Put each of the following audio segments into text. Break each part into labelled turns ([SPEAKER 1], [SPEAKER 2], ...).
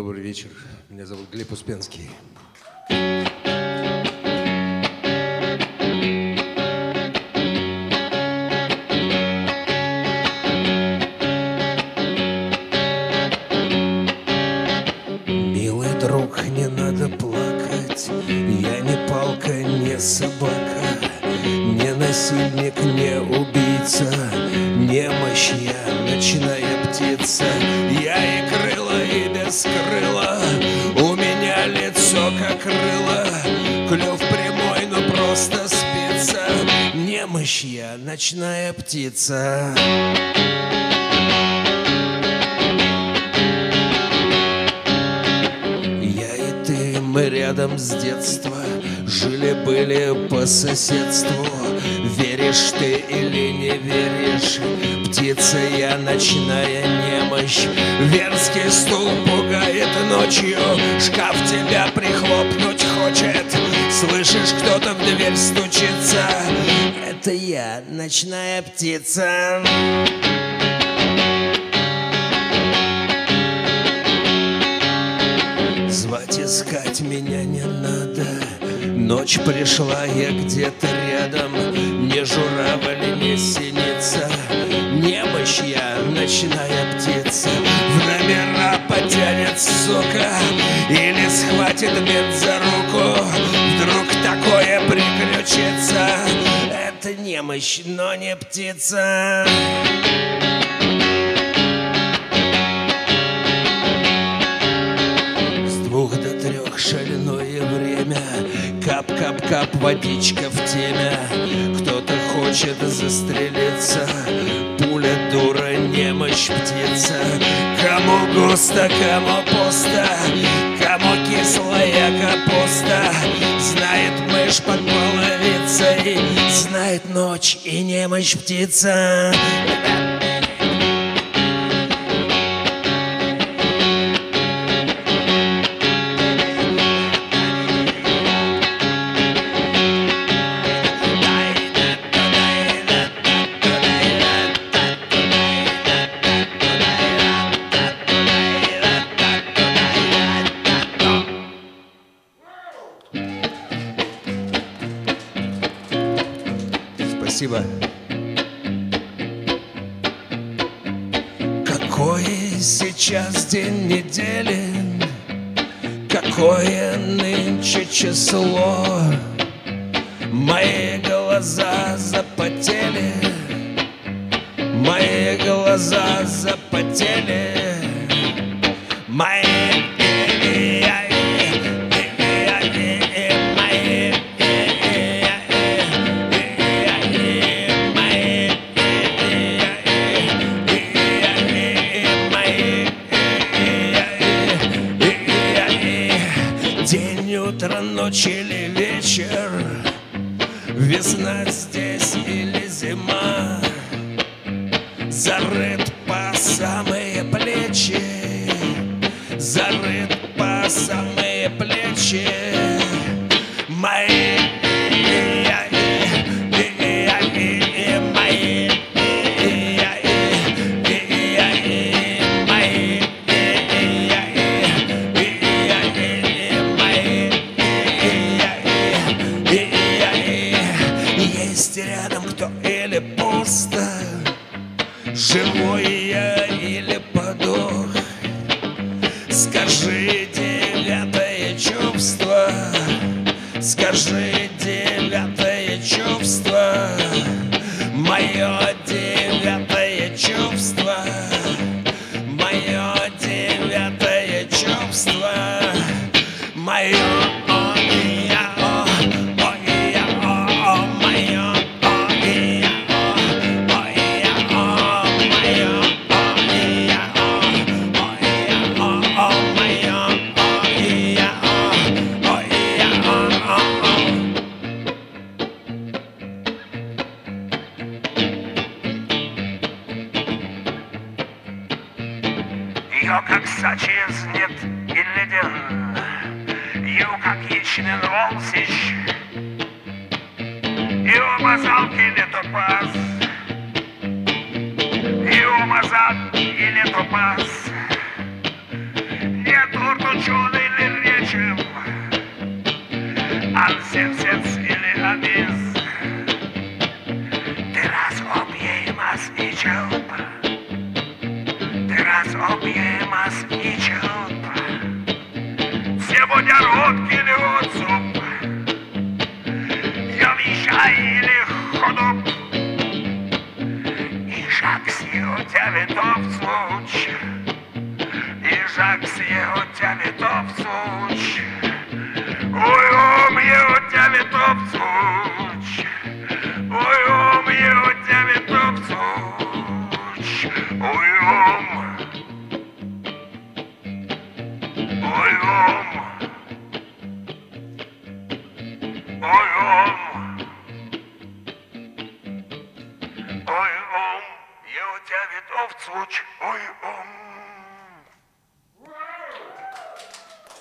[SPEAKER 1] Добрый вечер. Меня зовут Глеб Успенский. Ночная птица. Я и ты, мы рядом с детства Жили-были по соседству. Веришь ты или не веришь Птица я, ночная немощь. Верский стул пугает ночью Шкаф тебя прихлопнуть хочет. Слышишь, кто-то в дверь стучится Это я, ночная птица. Звать искать меня не надо. Ночь пришла, я где-то рядом. Не журавль, не синица. Немощь я, ночная птица. В номера потянет, сука Или схватит мент за руку. Вдруг такое приключится Это немощь, но не птица. С двух до трех шальное время. Кап-кап-кап, водичка в теме. Кто-то хочет застрелиться. Пуля дура, немощь птица. Кому густо, кому пусто. Кому кислая капуста. Знает мышь под половицей Знает ночь и немощь птица Какой сейчас день недели? Какое нынче число? Мои глаза запотели, мои глаза запотели, мои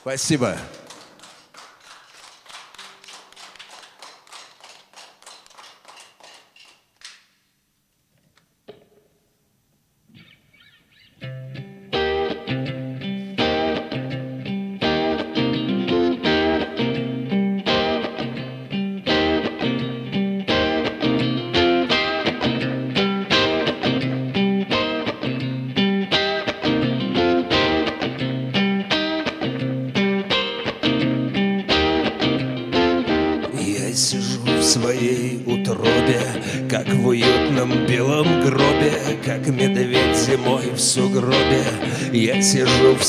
[SPEAKER 1] Спасибо.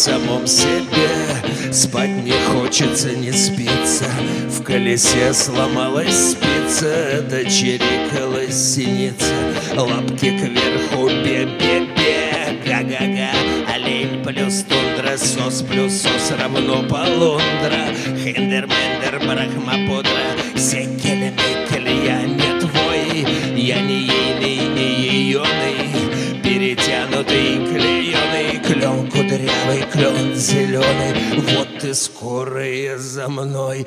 [SPEAKER 1] Самом себе, спать не хочется, не спится. В колесе сломалась спица, дочерикалась синица, лапки кверху, бе-бе-бе, га-га-га. Олень плюс тундра, сос плюс сос равно полундра. Зеленый, вот ты скорые за мной.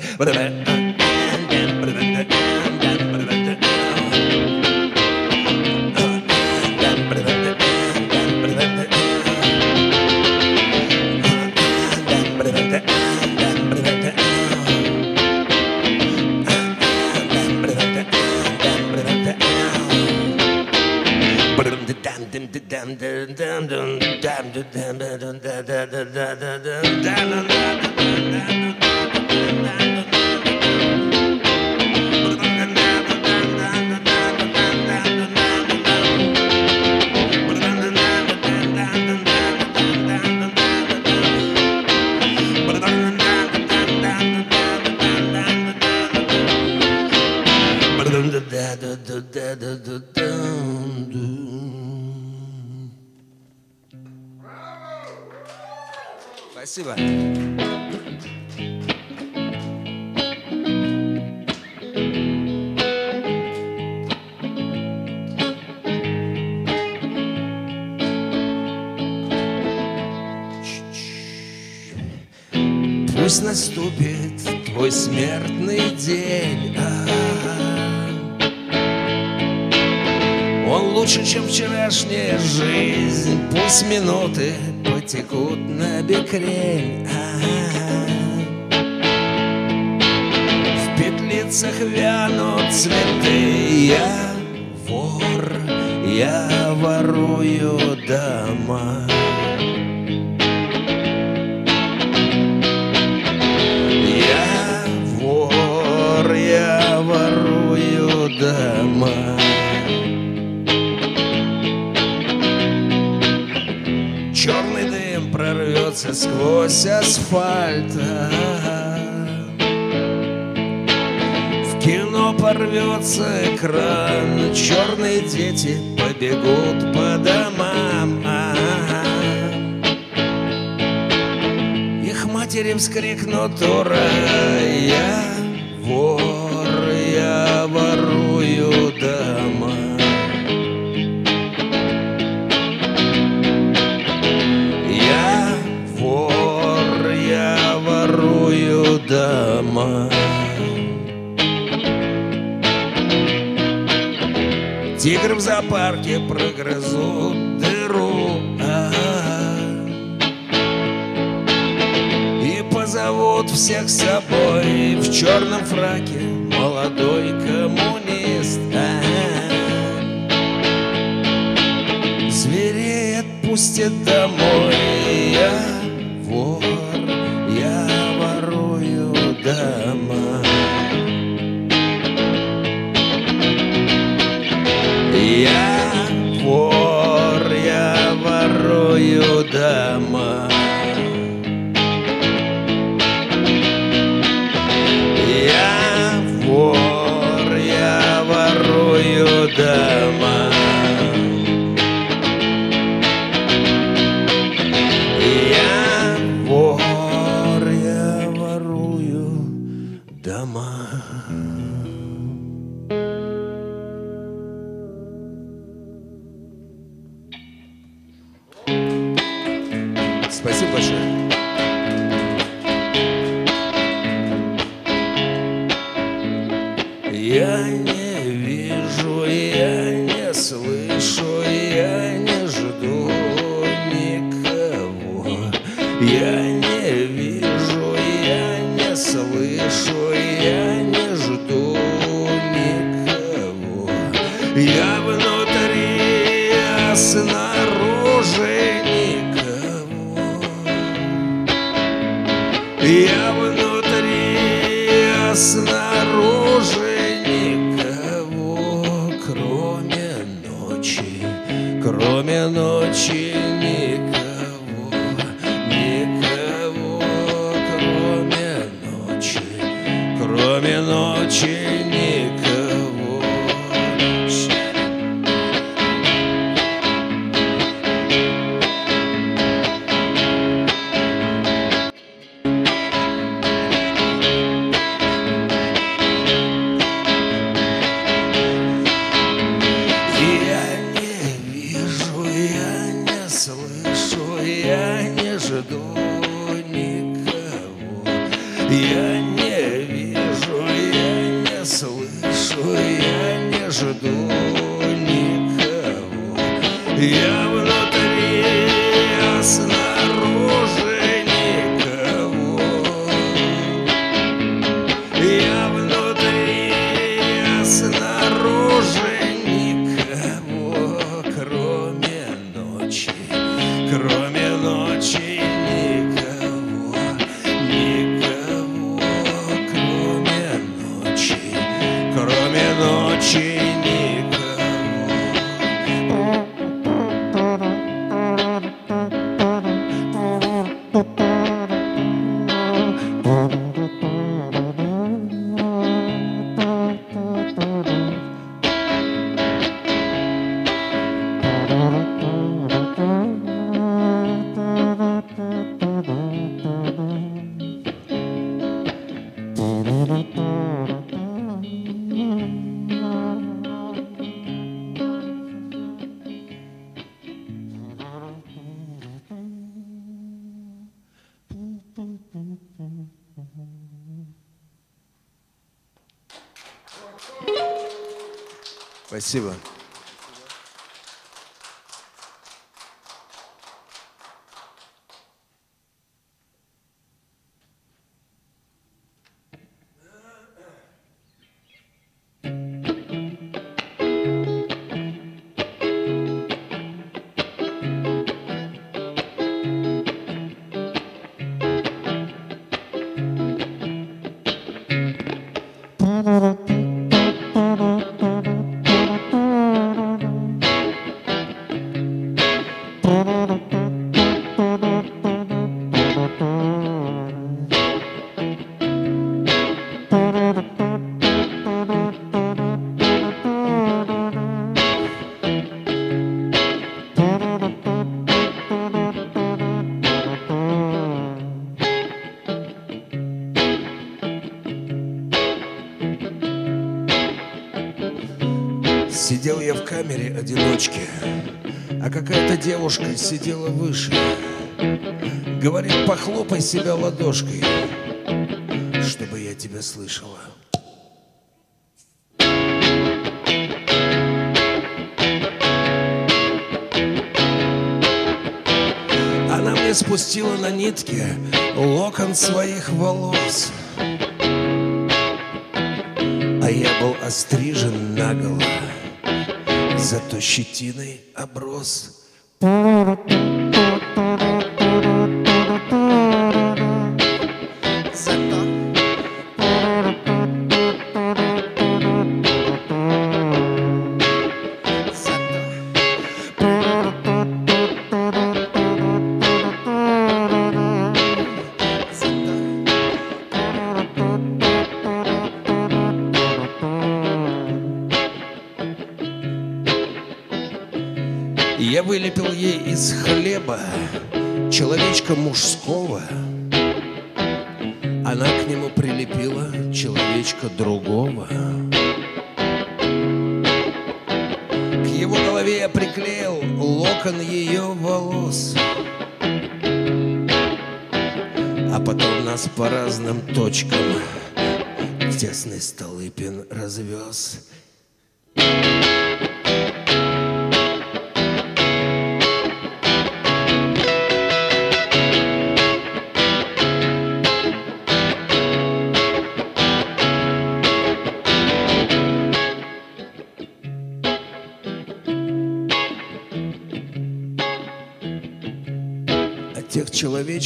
[SPEAKER 1] Минуты потекут на бекрень. В петлицах вянут цветы. Я вор, я ворую дома. Сквозь асфальт. В кино порвется экран, черные дети побегут по домам. Их матери вскрикнут ура, я вор, я ворую в зоопарке прогрызут дыру. И позовут всех с собой в черном фраке Молодой коммунист ага. Зверей отпустят домой я вот change. Спасибо. камере одиночки, а какая-то девушка сидела выше. Говорит, похлопай себя ладошкой, чтобы я тебя слышала. Она мне спустила на нитке локон своих волос. А я был острижен наголо зато щетиной оброс. Thank.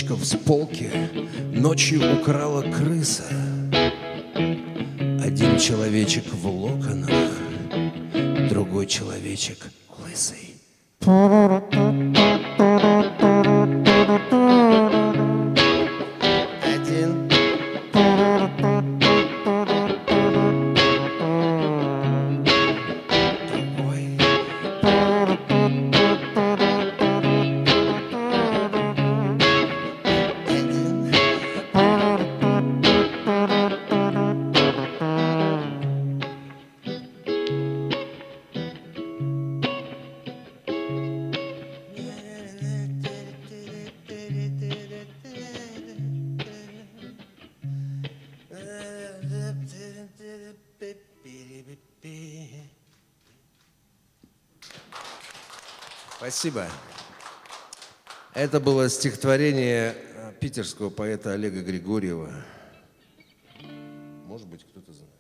[SPEAKER 1] ящиков с полки Ночью украла крыса Один человечек в локонах Другой человечек лысый. Спасибо. Это было стихотворение э, питерского поэта Олега Григорьева. Может быть, кто-то знает.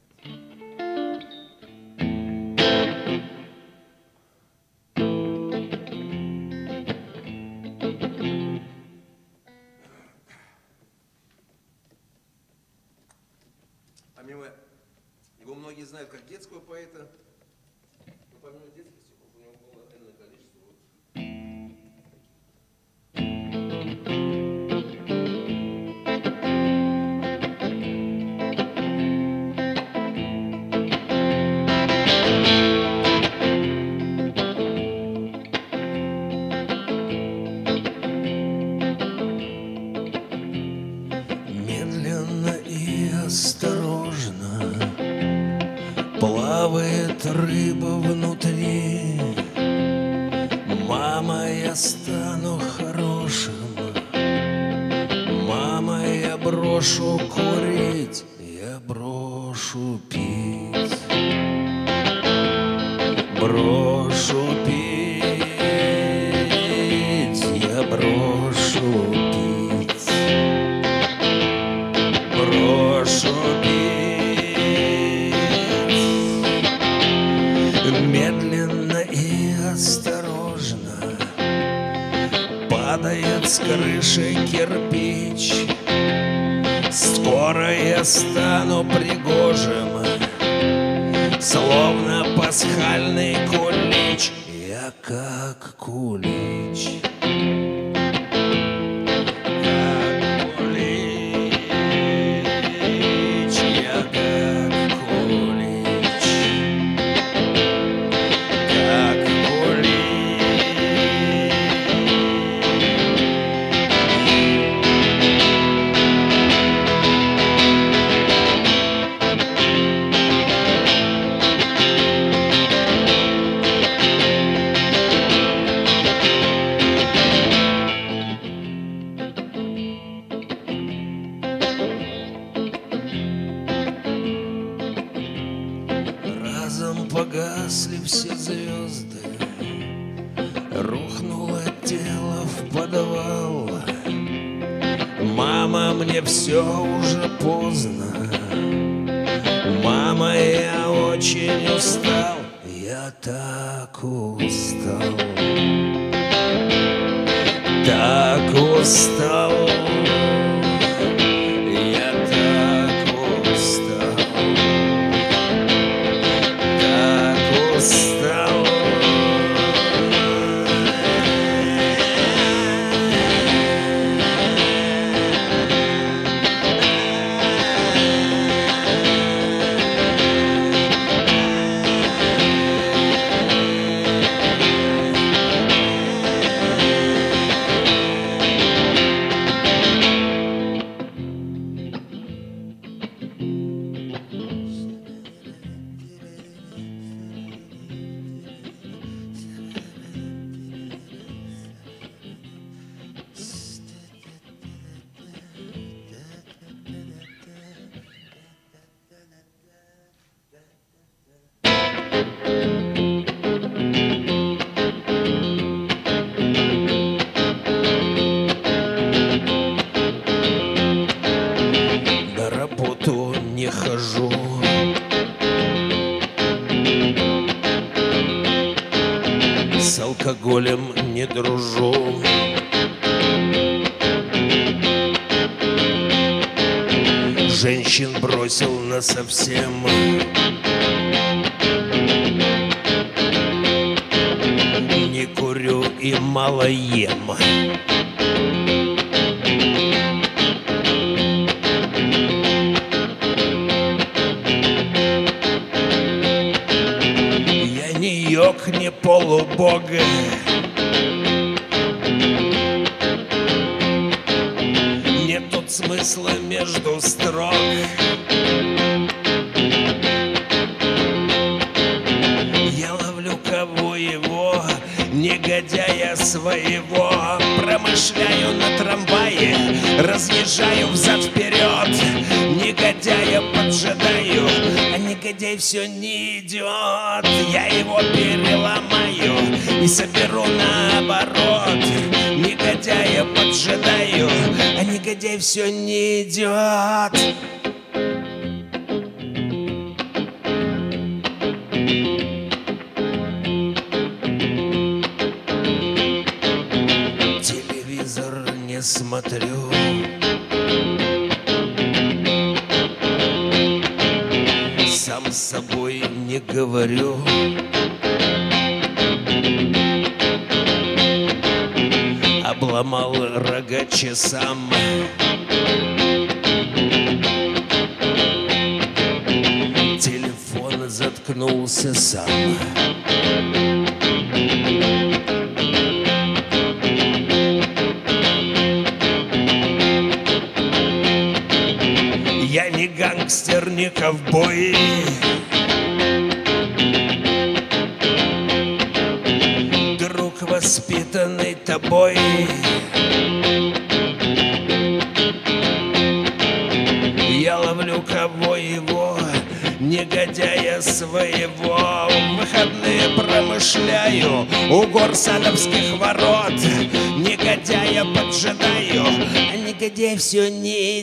[SPEAKER 1] Помимо его многие знают как детского поэта, но помимо детских совсем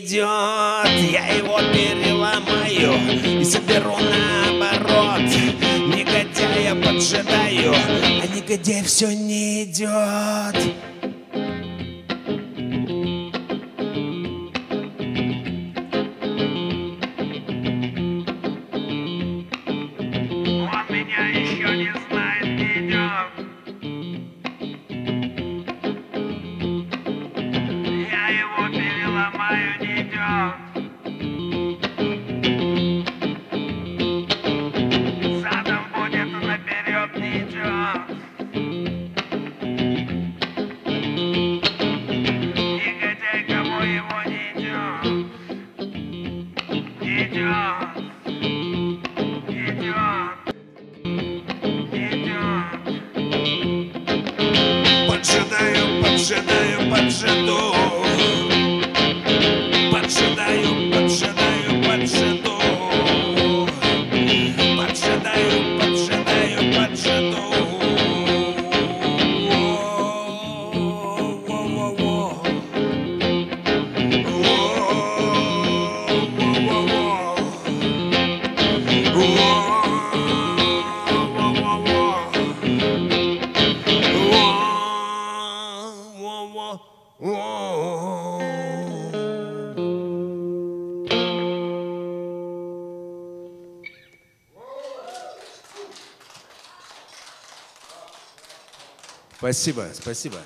[SPEAKER 1] идет. Я его переломаю и соберу наоборот. Негодяя поджидаю, а негодяй все не идет Спасибо, спасибо.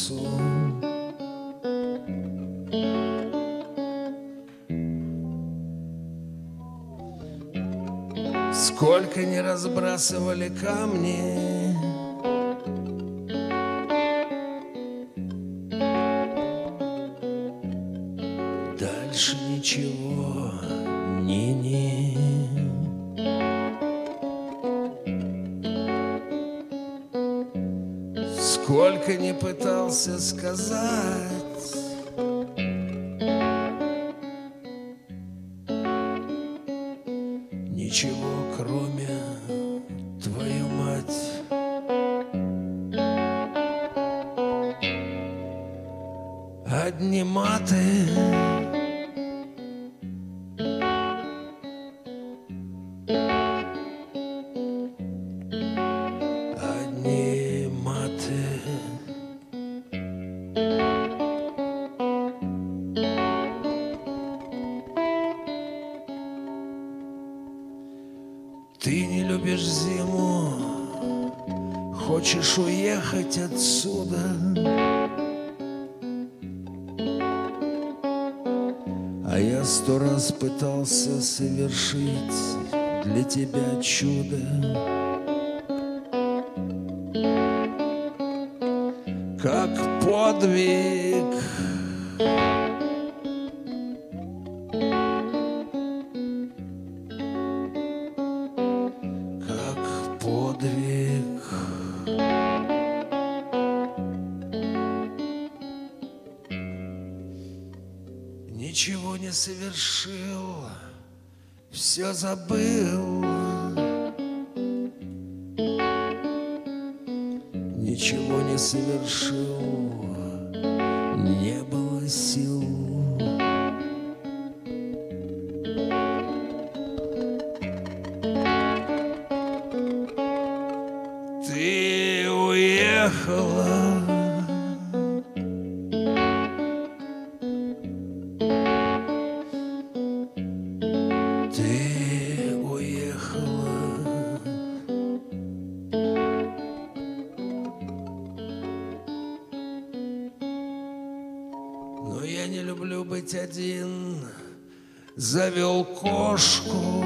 [SPEAKER 1] Пульсу. Сколько не разбрасывали камни, пытался сказать совершить для тебя чудо. Как подвиг все забыл. Ничего не совершил, Завел кошку.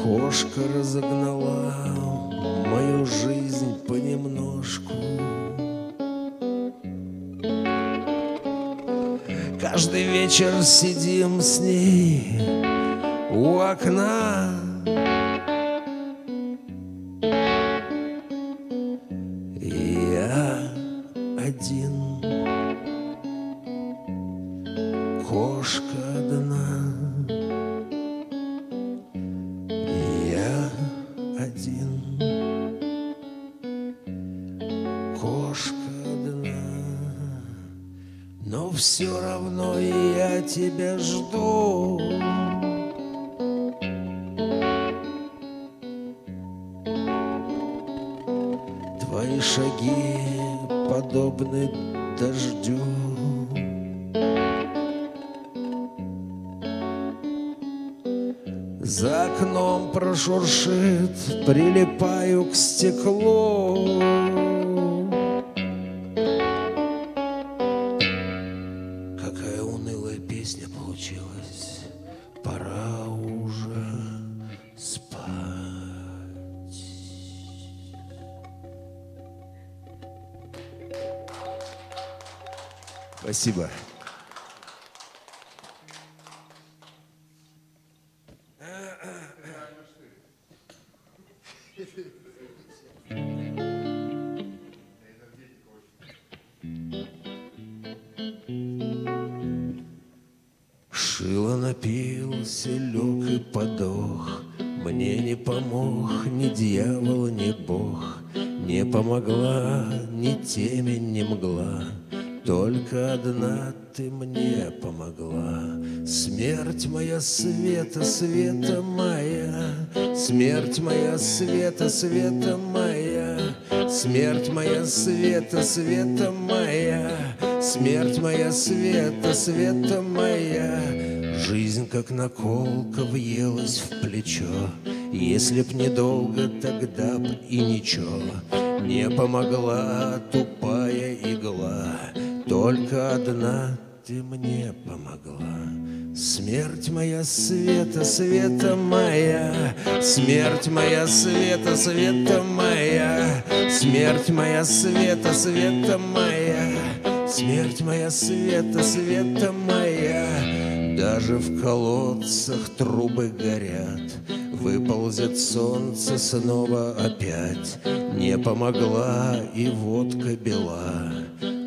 [SPEAKER 1] Кошка разогнала мою жизнь понемножку. Каждый вечер сидим с ней у окна. И я один, кошка дна, я один. Кошка дна, но все равно я тебя жду. Твои шаги подобны дождю. Прошуршит, прилипаю к стеклу. Света, моя. Смерть моя света, света моя. Жизнь, как наколка, въелась в плечо. Если б недолго, тогда б и ничего. Не помогла тупая игла, Только одна ты мне помогла. Смерть моя света, света моя, Смерть моя света, света моя, Смерть моя света, света моя, Смерть моя света, света моя. Даже в колодцах трубы горят, Выползет солнце снова опять. Не помогла и водка бела,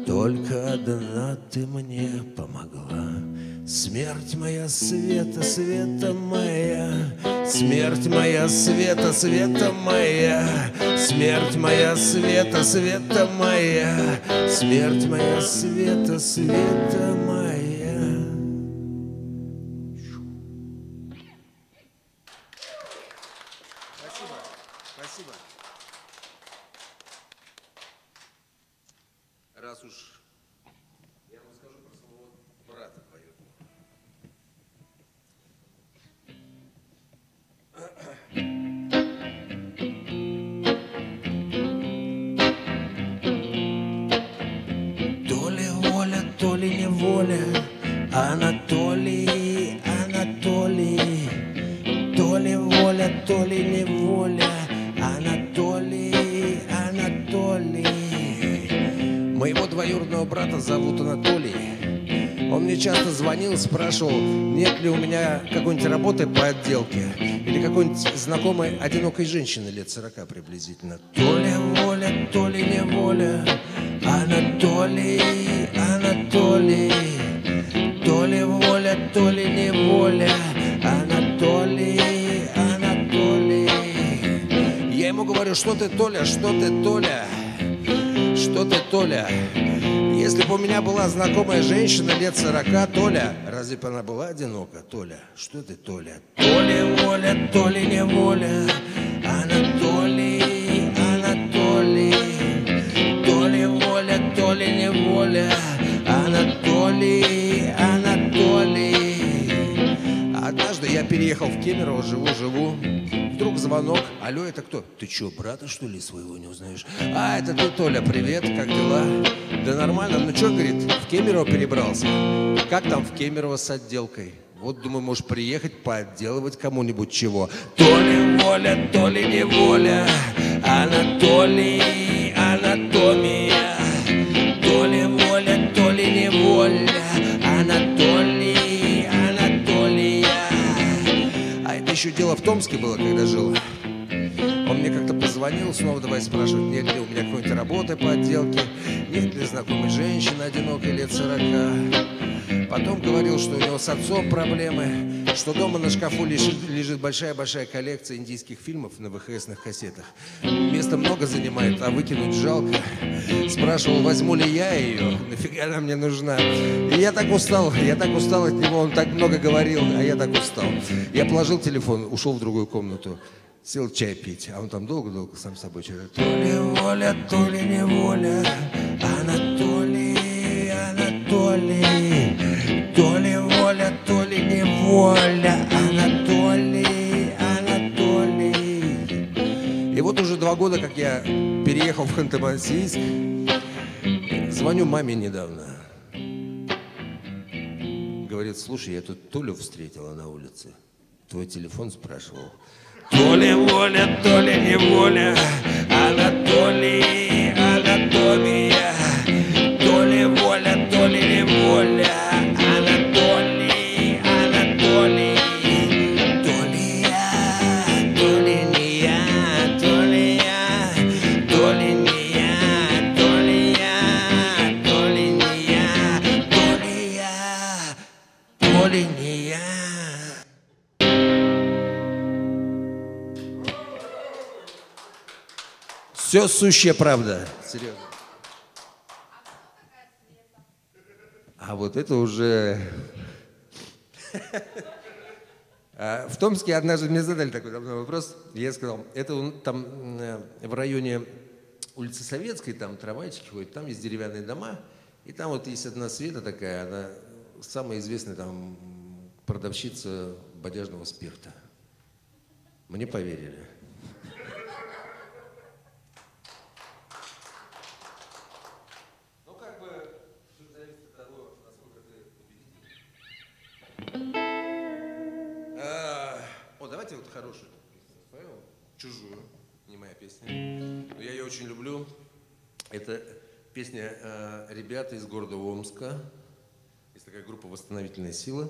[SPEAKER 1] Только одна ты мне помогла. Смерть моя света, света моя, Смерть моя света, света моя, Смерть моя света, света моя, Смерть моя света, света моя. Спасибо, спасибо. Раз уж спрашивал, нет ли у меня какой-нибудь работы по отделке или какой-нибудь знакомой одинокой женщины лет 40 приблизительно. То ли воля, то ли неволя, Анатолий, Анатолий. То ли воля, то ли неволя, Анатолий, Анатолий. Я ему говорю, что ты, Толя, что ты, Толя, что ты, Толя. Если бы у меня была знакомая женщина лет 40, Толя, разве она была одинока, Толя? Что ты, Толя? То ли воля, то ли неволя, Анатолий, Анатолий. То ли воля, то ли неволя, Анатолий, Анатолий. Однажды я переехал в Кемерово, живу-живу. Вдруг звонок. Алло, это кто? Ты что, брата, что ли, своего не узнаешь? А, это ты, Толя, привет, как дела? Да нормально. Ну что, говорит, в Кемерово перебрался? Как там в Кемерово с отделкой? Вот, думаю, можешь приехать поотделывать кому-нибудь чего. То ли воля, то ли неволя, Анатолий, анатомия. То ли воля, то ли неволя, еще дело в Томске было, когда жил. Он мне как-то позвонил, снова давай спрашивать, нет ли у меня какой-нибудь работы по отделке, нет ли знакомой женщины одинокой лет 40. Потом говорил, что у него с отцом проблемы, что дома на шкафу лежит, лежит большая-большая коллекция индийских фильмов на ВХСных кассетах. Места много занимает, а выкинуть жалко. Спрашивал, возьму ли я ее, нафига она мне нужна. И я так устал, я так устал от него, он так много говорил, а я так устал. Я положил телефон, ушел в другую комнату. Сел чай пить, а он там долго-долго сам с собой читает. То ли воля, то ли не воля, Анатолий, Анатолий. Не воля, Анатолий, Анатолий. И вот уже два года, как я переехал в Ханты-Мансийск, звоню маме недавно. Говорит, слушай, я тут Толю встретила на улице. Твой телефон спрашивал. То ли воля, то ли не воля, Анатолий, анатомия. Все сущая правда. Серьезно. А вот это уже... А В Томске однажды мне задали такой давно вопрос. Я сказал, это он там э, в районе улицы Советской, там трамвайчики ходят, там есть деревянные дома, и там вот есть одна Света такая, она самая известная там продавщица бодяжного спирта. Мне поверили. Ну, как бы, все зависит от того, насколько ты убедителен. О, давайте вот хорошую песню. Чужую, не моя песня. Но я ее очень люблю. Это песня э, ребята из города Омска. Есть такая группа «Восстановительная сила».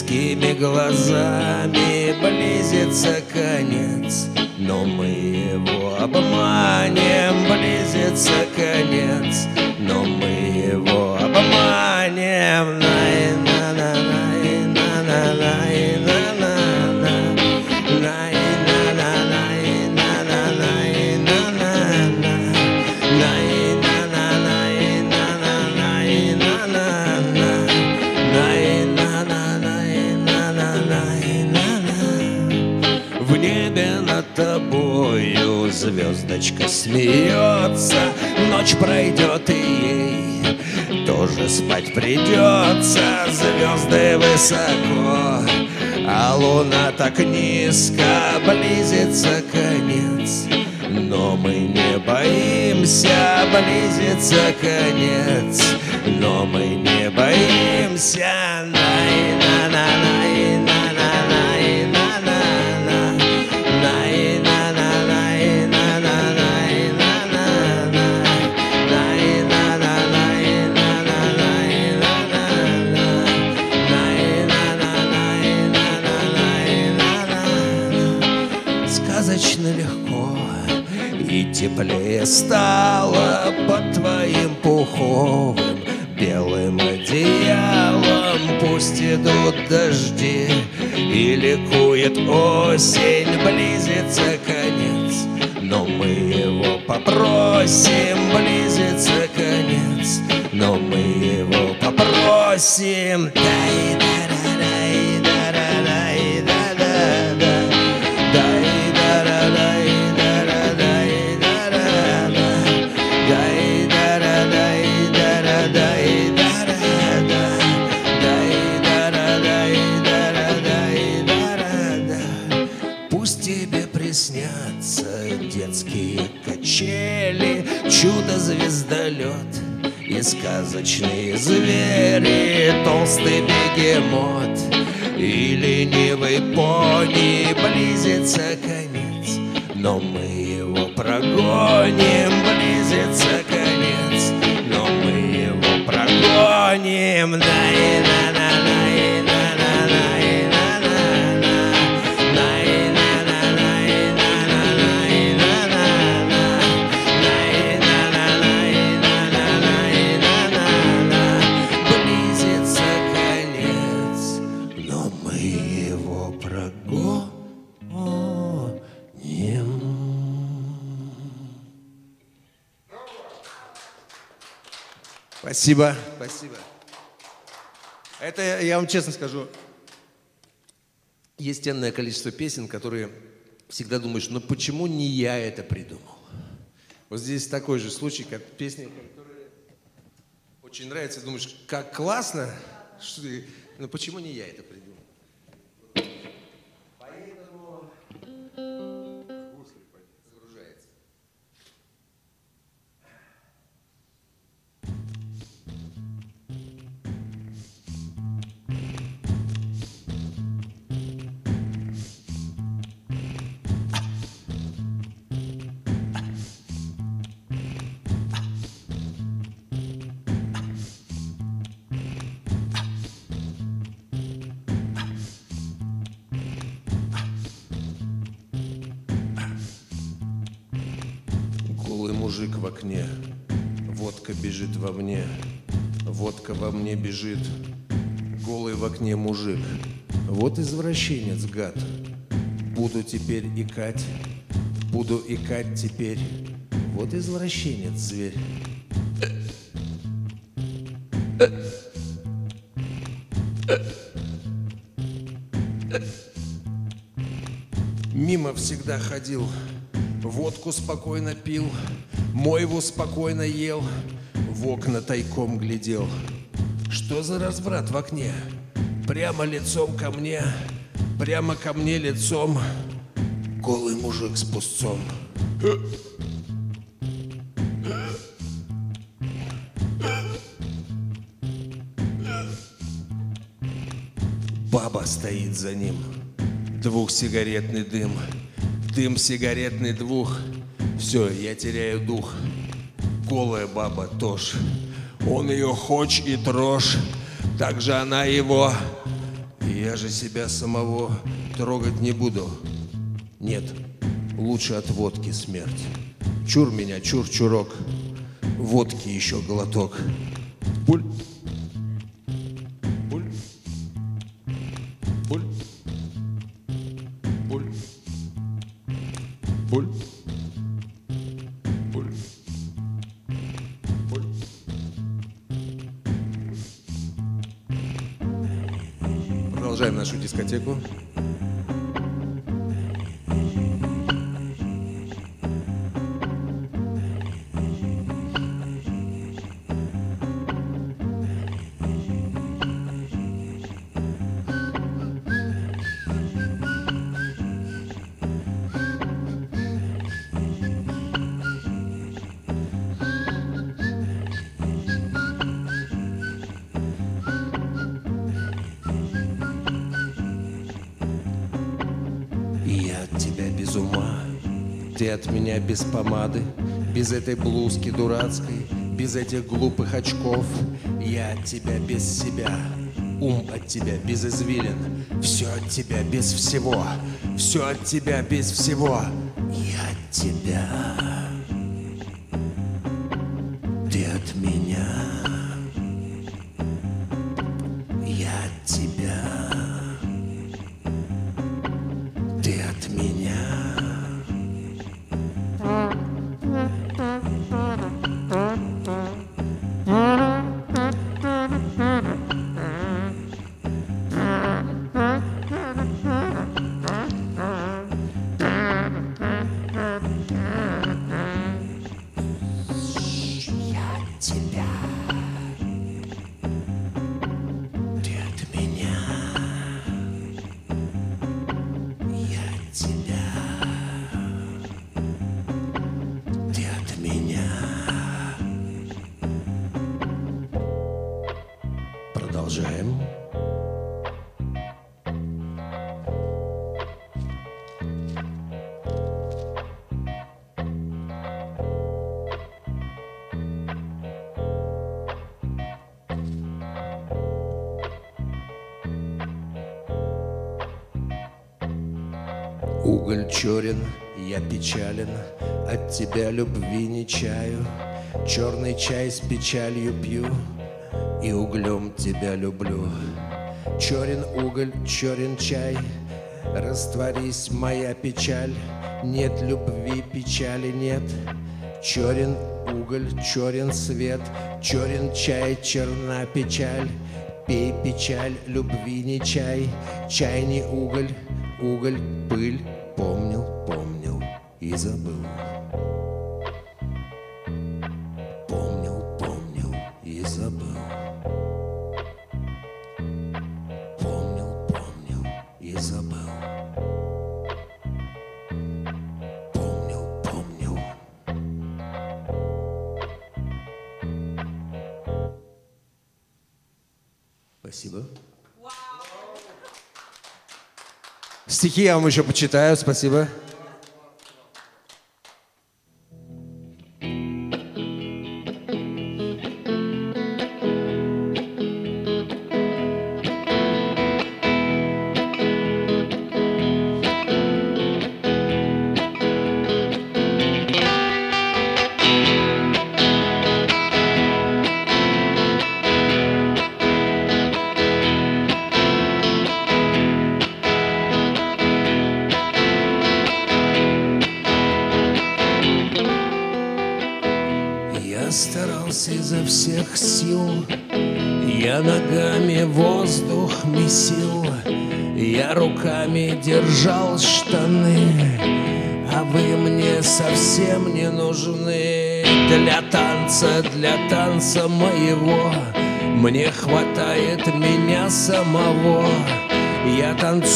[SPEAKER 1] Детскими глазами, близится близится конец. Но мы не боимся. Най, на, на, най, на, на, най, на, на, на. Най, на, на, най, на, на, най, на, на, на. Най, на, на, най, на, на, най, на, на, на. Най, на, на, най, на, на, най, на, на. Сказочно легко и теплее стало пуховым белым одеялом. Пусть идут дожди и ликует осень, близится конец, но мы его попросим, близится конец, но мы его попросим. Дай, да, да, дай, и сказочные звери, толстый бегемот. И ленивый пони близится конец, но мы его прогоним, близится конец, но мы его прогоним, да и Спасибо, спасибо. Это, я вам честно скажу, есть энное количество песен, которые всегда думаешь, ну почему не я это придумал? Вот здесь такой же случай, как песни, которые очень нравятся, думаешь, как классно, что, но почему не я это придумал? Окне, водка бежит во мне, водка во мне бежит, голый в окне мужик. Вот извращенец, гад. Буду теперь икать, буду икать теперь. Вот извращенец, зверь. Мимо всегда ходил, водку спокойно пил, мойву спокойно ел, в окна тайком глядел. Что за разврат в окне? Прямо лицом ко мне, прямо ко мне лицом, голый мужик с пустцом. Баба стоит за ним, двухсигаретный дым, дым сигаретный двух. Все, я теряю дух. Голая баба тоже. Он ее хочь и трожь, так же она его. Я же себя самого трогать не буду. Нет, лучше от водки смерть. Чур меня, чур чурок, водки еще глоток. Пуль. Без помады, без этой блузки дурацкой, без этих глупых очков. Я от тебя без себя, ум от тебя без извилин, все от тебя без всего, все от тебя без всего. Я от тебя, черен, я печален, от тебя любви не чаю. Черный чай с печалью пью, и углем тебя люблю. Черен уголь, черен чай, растворись моя печаль. Нет любви, печали нет. Черен уголь, черен свет, черен чай, черна печаль. Пей печаль, любви не чай, чай не уголь, уголь, пыль. И забыл. Помнил, помнил и забыл. Помнил, помнил и забыл. Помнил, помнил. Спасибо. Стихи я вам еще почитаю, спасибо.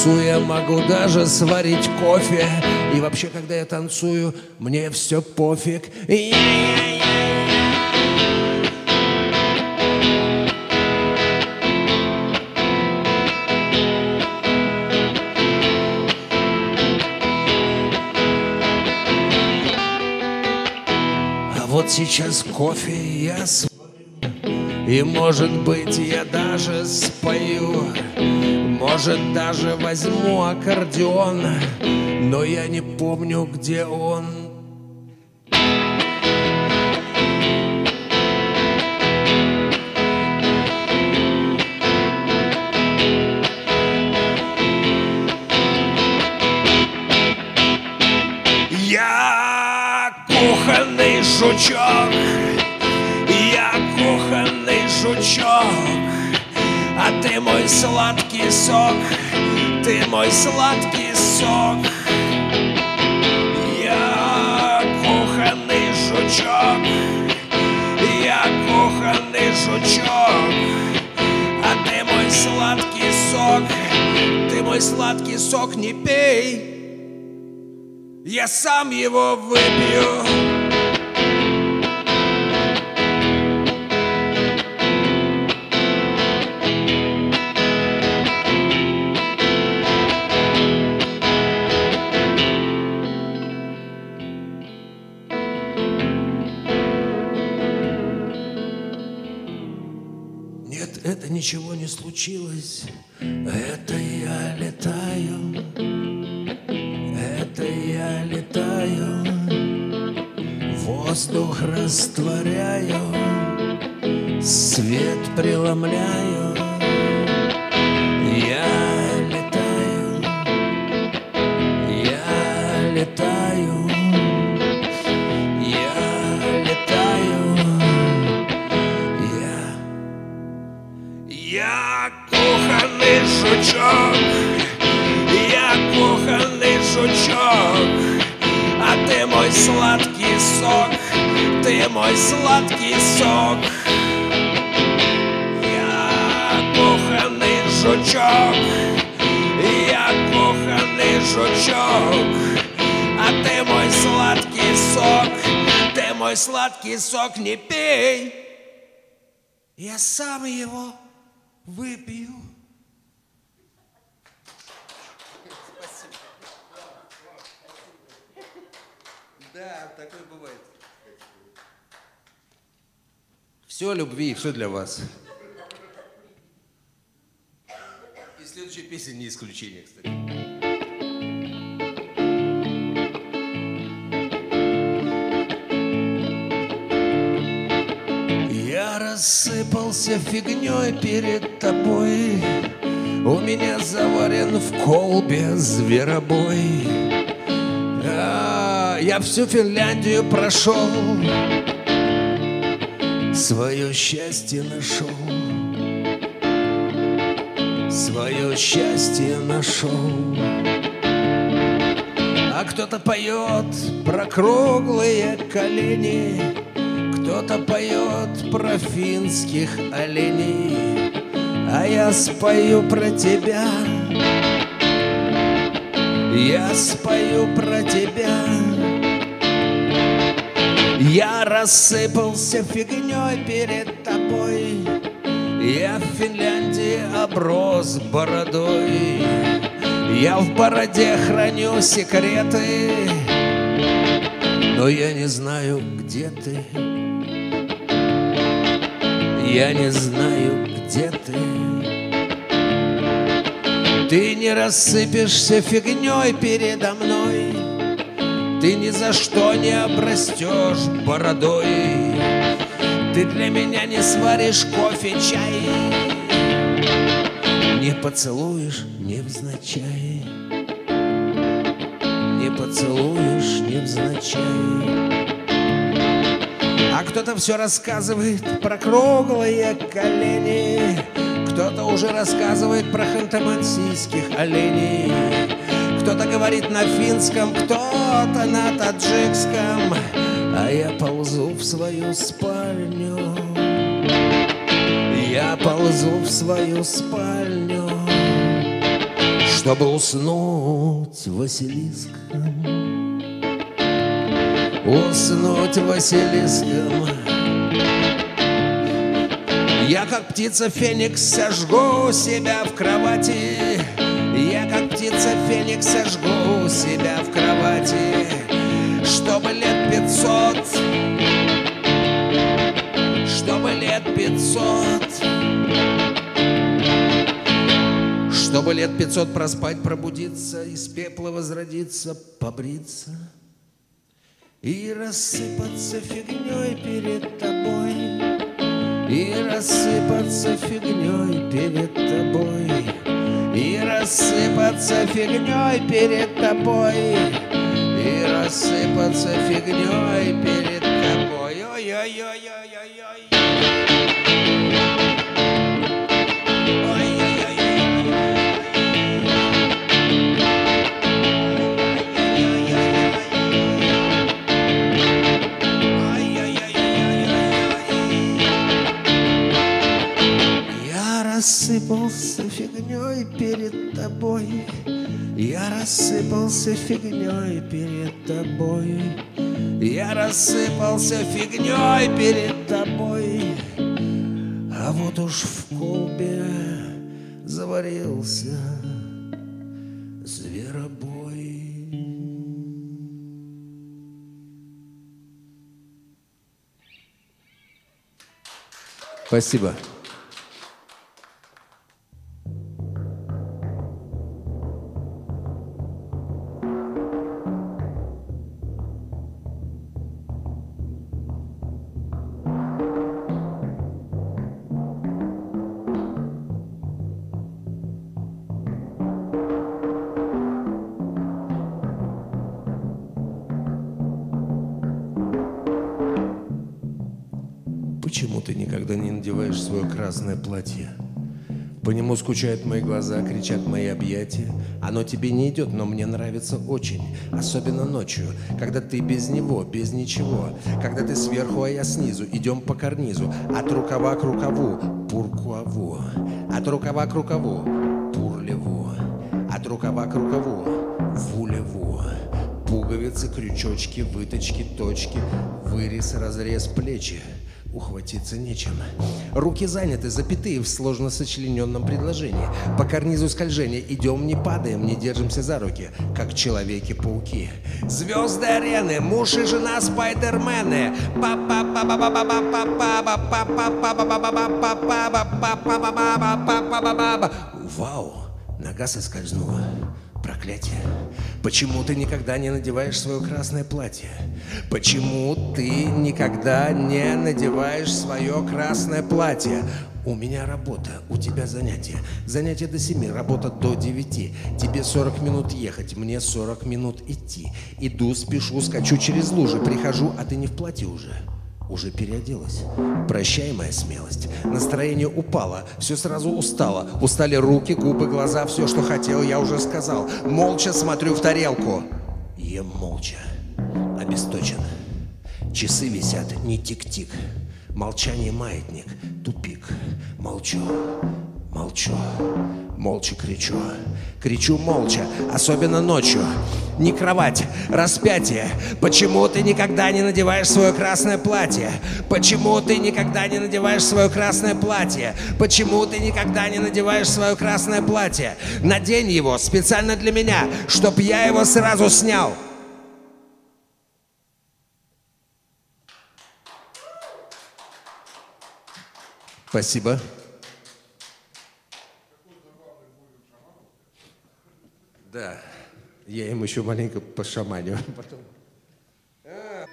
[SPEAKER 1] Я танцуя могу даже сварить кофе. И вообще, когда я танцую, мне все пофиг. А вот сейчас кофе я сварю, И может быть я даже спою, Может даже возьму аккордеон, Но я не помню, где он. Я кухонный жучок, мой сладкий сок, ты мой сладкий сок. Я кухонный жучок, я кухонный жучок, а ты мой сладкий сок, ты мой сладкий сок, не пей. Я сам его выпью. Ничего не случилось. Это я летаю. Это я летаю. Воздух растворяю. Свет преломляю. Жучок, я кухонный жучок, а ты мой сладкий сок, ты мой сладкий сок. Я кухонный жучок, я кухонный жучок, а ты мой сладкий сок, ты мой сладкий сок, не пей. Я сам его выпью. такое бывает. Все любви, все для вас. И следующая песня не исключение, кстати. Я рассыпался фигней перед тобой. У меня заварен в колбе зверобой. А я всю Финляндию прошел Свое счастье нашел Свое счастье нашел. А кто-то поет про круглые колени Кто-то поет про финских оленей. А я спою про тебя Я спою про тебя я рассыпался фигней перед тобой. Я в Финляндии оброс бородой. Я в бороде храню секреты. Но я не знаю, где ты. Я не знаю, где ты. Ты не рассыпешься фигней передо мной ты ни за что не обрастешь бородой. Ты для меня не сваришь кофе, чай Не поцелуешь невзначай. Не поцелуешь невзначай. А кто-то все рассказывает про круглые колени. Кто-то уже рассказывает про ханты-мансийских оленей кто-то говорит на финском, кто-то на таджикском, а я ползу в свою спальню. Я ползу в свою спальню, чтобы уснуть Василиском. Уснуть Василиском. Я как птица Феникс сожгу себя в кровати Феникс, сожгу себя в кровати, чтобы лет пятьсот, чтобы лет пятьсот, чтобы лет пятьсот проспать, пробудиться, из пепла возродиться, побриться и рассыпаться фигней перед тобой, и рассыпаться фигней перед тобой. И рассыпаться фигней перед тобой. И рассыпаться фигней перед тобой. Ой-ой-ой-ой-ой-ой рассыпался фигней перед тобой. Я рассыпался фигней перед тобой. Я рассыпался фигней перед тобой. А вот уж в колбе заварился зверобой. Спасибо. Красное платье. По нему скучают мои глаза, кричат мои объятия. Оно тебе не идет, но мне нравится очень. Особенно ночью, когда ты без него, без ничего. Когда ты сверху, а я снизу. Идем по карнизу. От рукава к рукаву. Пуркуаву. От рукава к рукаву. Пурлеву. От рукава к рукаву. Вулеву. Пуговицы, крючочки, выточки, точки. Вырез, разрез, плечи. Ухватиться нечем. Руки заняты, запятые в сложно сочлененном предложении. По карнизу скольжения идем, не падаем, не держимся за руки, как человеки-пауки. Звезды арены, муж и жена спайдермены. Вау, нога соскользнула. Проклятие. Почему ты никогда не надеваешь свое красное платье? Почему ты никогда не надеваешь свое красное платье? У меня работа, у тебя занятие. Занятие до семи, работа до девяти. Тебе 40 минут ехать, мне 40 минут идти. Иду, спешу, скачу через лужи, прихожу, а ты не в платье уже уже переоделась. Прощай, моя смелость. Настроение упало, все сразу устало. Устали руки, губы, глаза, все, что хотел, я уже сказал. Молча смотрю в тарелку. Ем молча, обесточен. Часы висят, не тик-тик. Молчание маятник, тупик. Молчу, молчу. Молча кричу, кричу молча, особенно ночью. Не кровать, распятие. Почему ты никогда не надеваешь свое красное платье? Почему ты никогда не надеваешь свое красное платье? Почему ты никогда не надеваешь свое красное платье? Надень его специально для меня, чтоб я его сразу снял. Спасибо. Да, я им еще маленько пошаманю. Потом... А.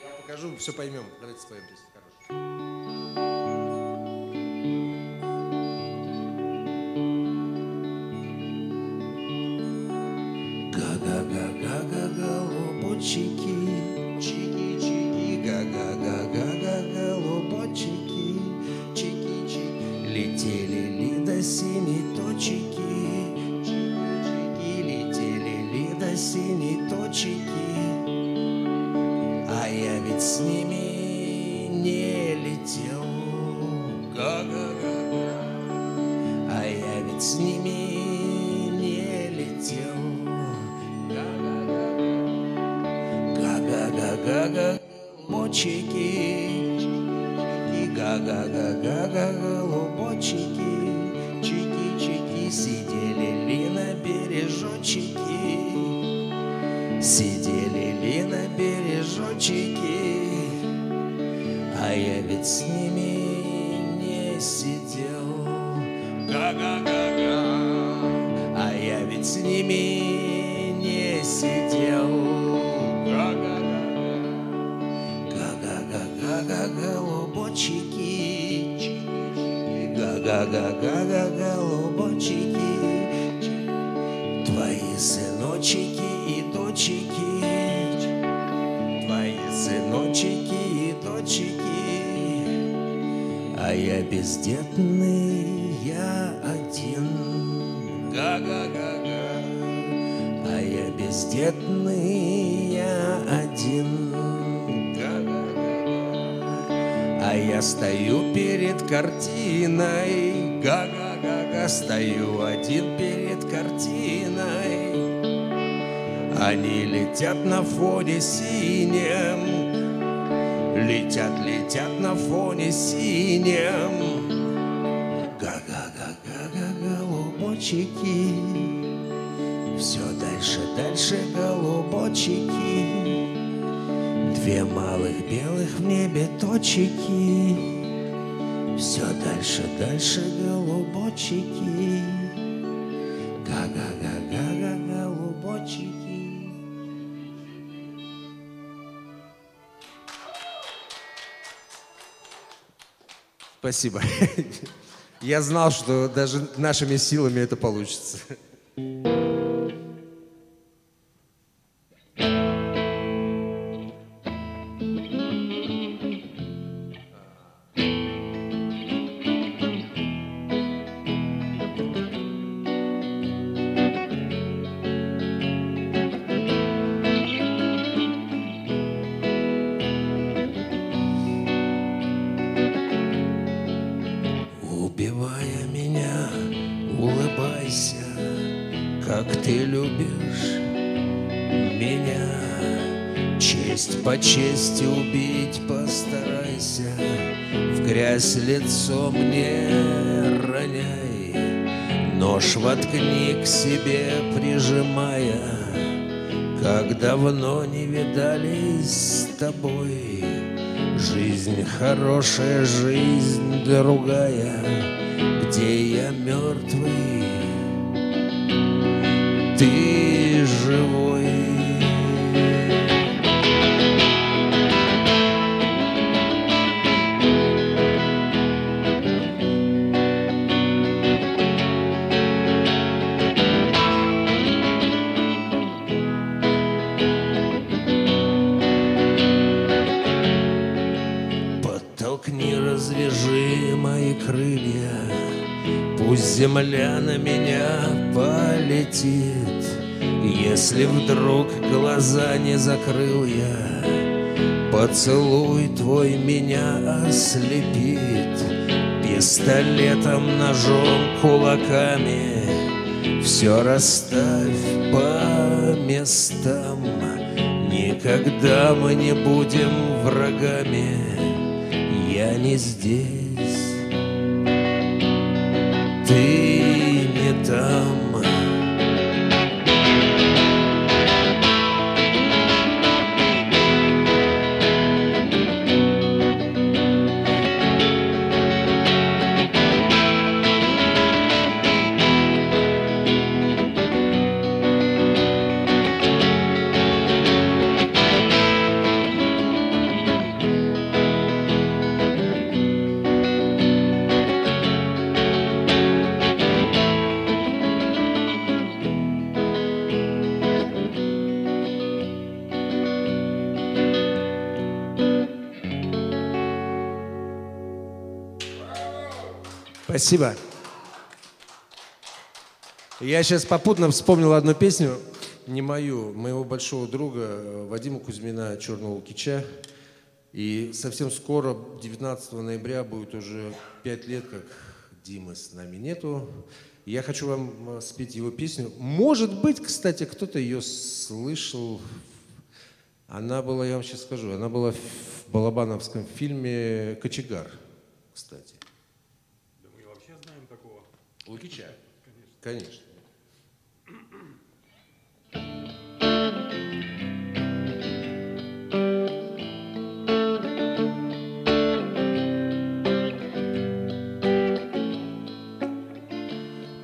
[SPEAKER 1] Я покажу, все поймем. Давайте споем песню. Га-га-га-га-га, голубочки, чики-чики, га-га-га-га-га, картиной, га-га-га-га, стою один перед картиной. Они летят на фоне синем, Летят, летят на фоне синем. Га-га-га-га-га, голубочки, Все дальше, дальше голубочки, Две малых белых в небе точки, Все дальше, дальше голубочки, Га-га-га-га-га, голубочки. Спасибо. Я знал, что даже нашими силами это получится. Чести убить постарайся, В грязь лицом не роняй, Нож воткни к себе прижимая, Как давно не видались с тобой. Жизнь хорошая, жизнь другая, где я мертвый, ты живой. Земля на меня полетит, Если вдруг глаза не закрыл я, Поцелуй твой меня ослепит, Пистолетом, ножом, кулаками Все расставь по местам, Никогда мы не будем врагами, Я не здесь
[SPEAKER 2] Спасибо. Я сейчас попутно вспомнил одну песню, не мою, моего большого друга э, Вадима Кузьмина «Черного Лукича». И совсем скоро, 19 ноября, будет уже пять лет, как Димы с нами нету. Я хочу вам э, спеть его песню. Может быть, кстати, кто-то ее слышал. Она была, я вам сейчас скажу, она была в балабановском фильме «Кочегар», кстати. Лукича? Конечно. Конечно.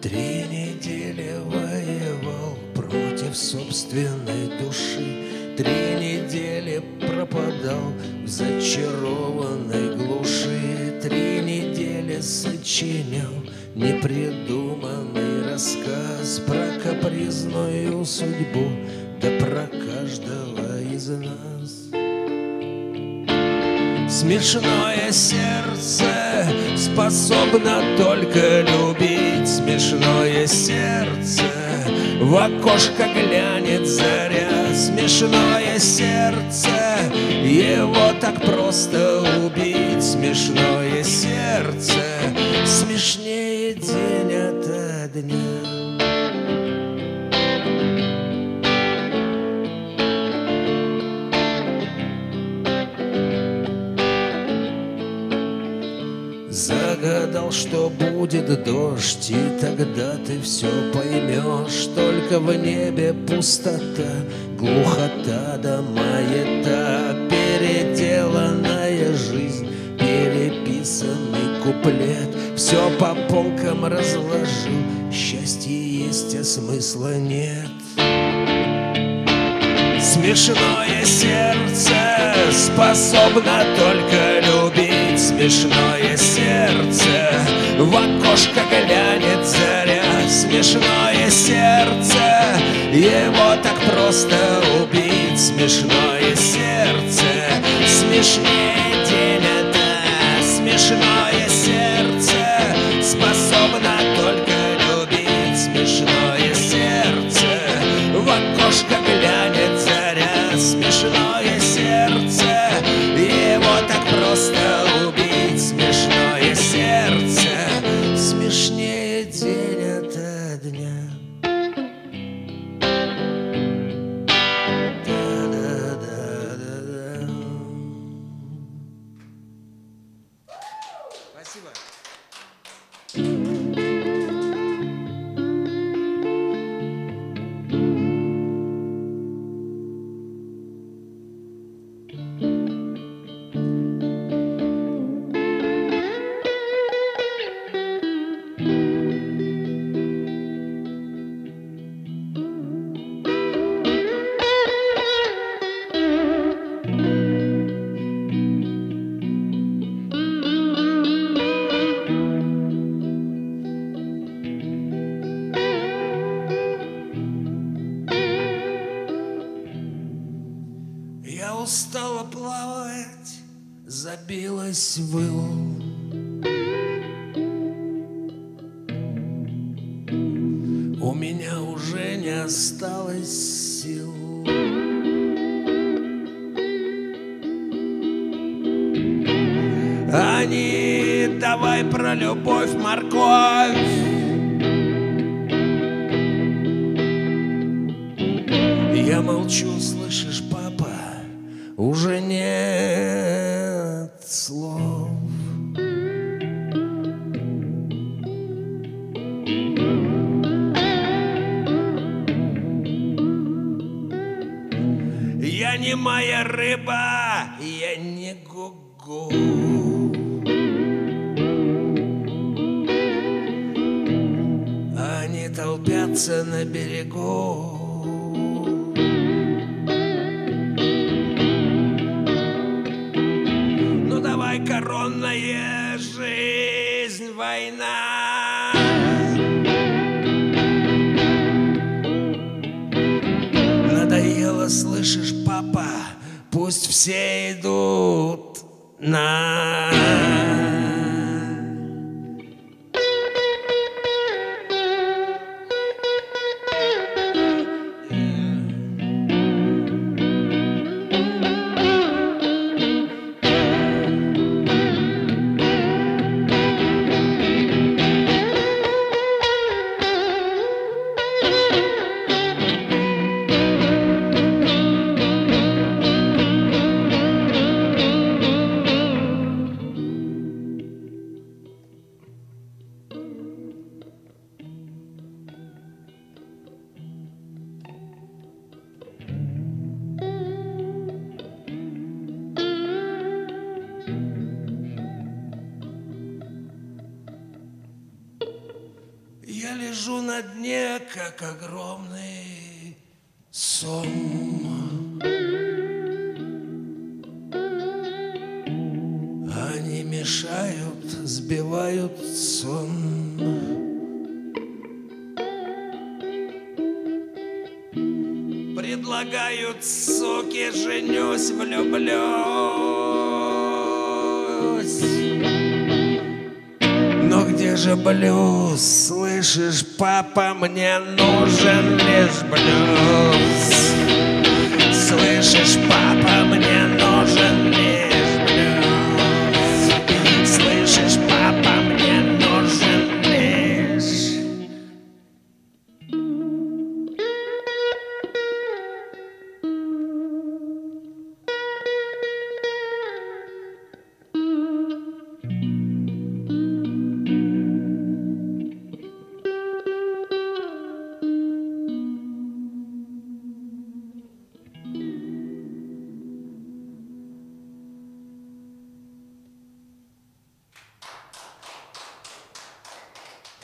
[SPEAKER 1] Три недели воевал против собственной души Три недели пропадал в зачарованной глуши Три недели сочинял непридуманный рассказ Про капризную судьбу, да про каждого из нас. Смешное сердце способно только любить. Смешное сердце в окошко глянет заря. Смешное сердце, его так просто убить Смешное сердце, смешнее день ото дня Загадал, что будет дождь, и тогда ты все поймешь. Только в небе пустота, глухота да маята, переписанный куплет. Все по полкам разложил, счастье есть, а смысла нет. Смешное сердце способно только любить. Смешное сердце в окошко глянет заря. Смешное сердце, его так просто убить. Смешное сердце, смешнее У меня уже не осталось сил. Они, давай про любовь, морковь. Я молчу,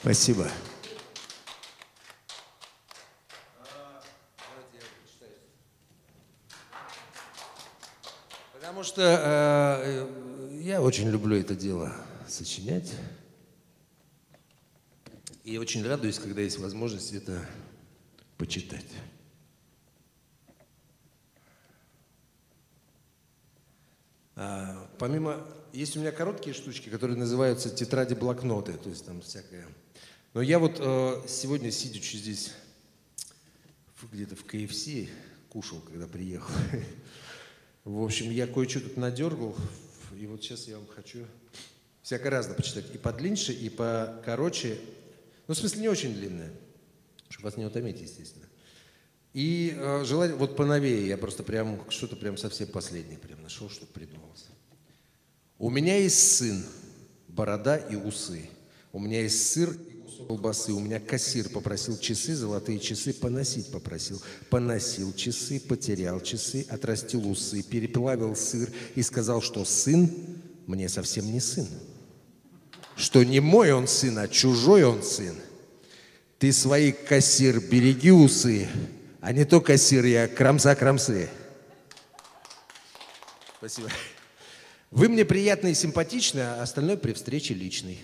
[SPEAKER 1] Спасибо. Потому что э, э, я очень люблю это дело сочинять. И очень радуюсь, когда есть возможность это почитать. А, помимо, есть у меня короткие штучки, которые называются тетради-блокноты, то есть там всякое. Но я вот э, сегодня, сидячи здесь, где-то в КФС, кушал, когда приехал. В общем, я кое-что тут надергал, и вот сейчас я вам хочу всяко разно почитать. И подлиннее, и покороче. Ну, в смысле, не очень длинное, чтобы вас не утомить, естественно. И э, желательно, вот поновее, я просто прям что-то прям совсем последнее прям нашел, что придумалось. У меня есть сын, борода и усы. У меня есть сыр и кусок колбасы. У меня кассир попросил часы, золотые часы поносить попросил. Поносил часы, потерял часы, отрастил усы, переплавил сыр и сказал, что сын мне совсем не сын. Что не мой он сын, а чужой он сын. Ты свои кассир береги усы, а не то кассир я крамса-крамсы. Спасибо. Вы мне приятны и симпатичны, а остальное при встрече личный.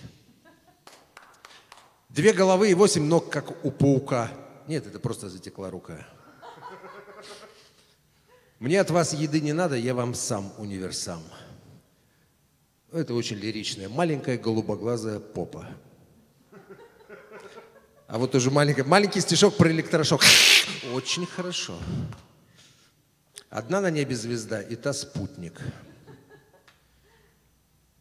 [SPEAKER 1] Две головы и восемь ног, как у паука. Нет, это просто затекла рука. Мне от вас еды не надо, я вам сам универсам. Это очень лиричная, маленькая голубоглазая попа. А вот уже маленький, маленький стишок про электрошок. Очень хорошо. Одна на небе звезда, и та спутник.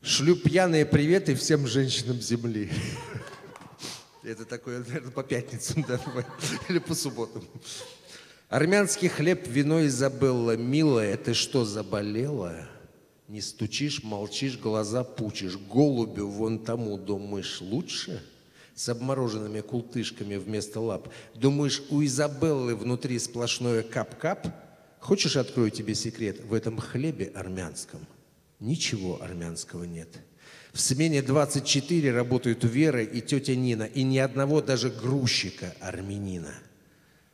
[SPEAKER 1] Шлю пьяные приветы всем женщинам земли. Это такое, наверное, по пятницам, да, или по субботам. Армянский хлеб, вино Изабелла, милая, ты что, заболела? Не стучишь, молчишь, глаза пучишь, голубю вон тому думаешь лучше? С обмороженными култышками вместо лап. Думаешь, у Изабеллы внутри сплошное кап-кап? Хочешь, открою тебе секрет? В этом хлебе армянском ничего армянского нет. В смене 24 работают Вера и тетя Нина, и ни одного даже грузчика армянина.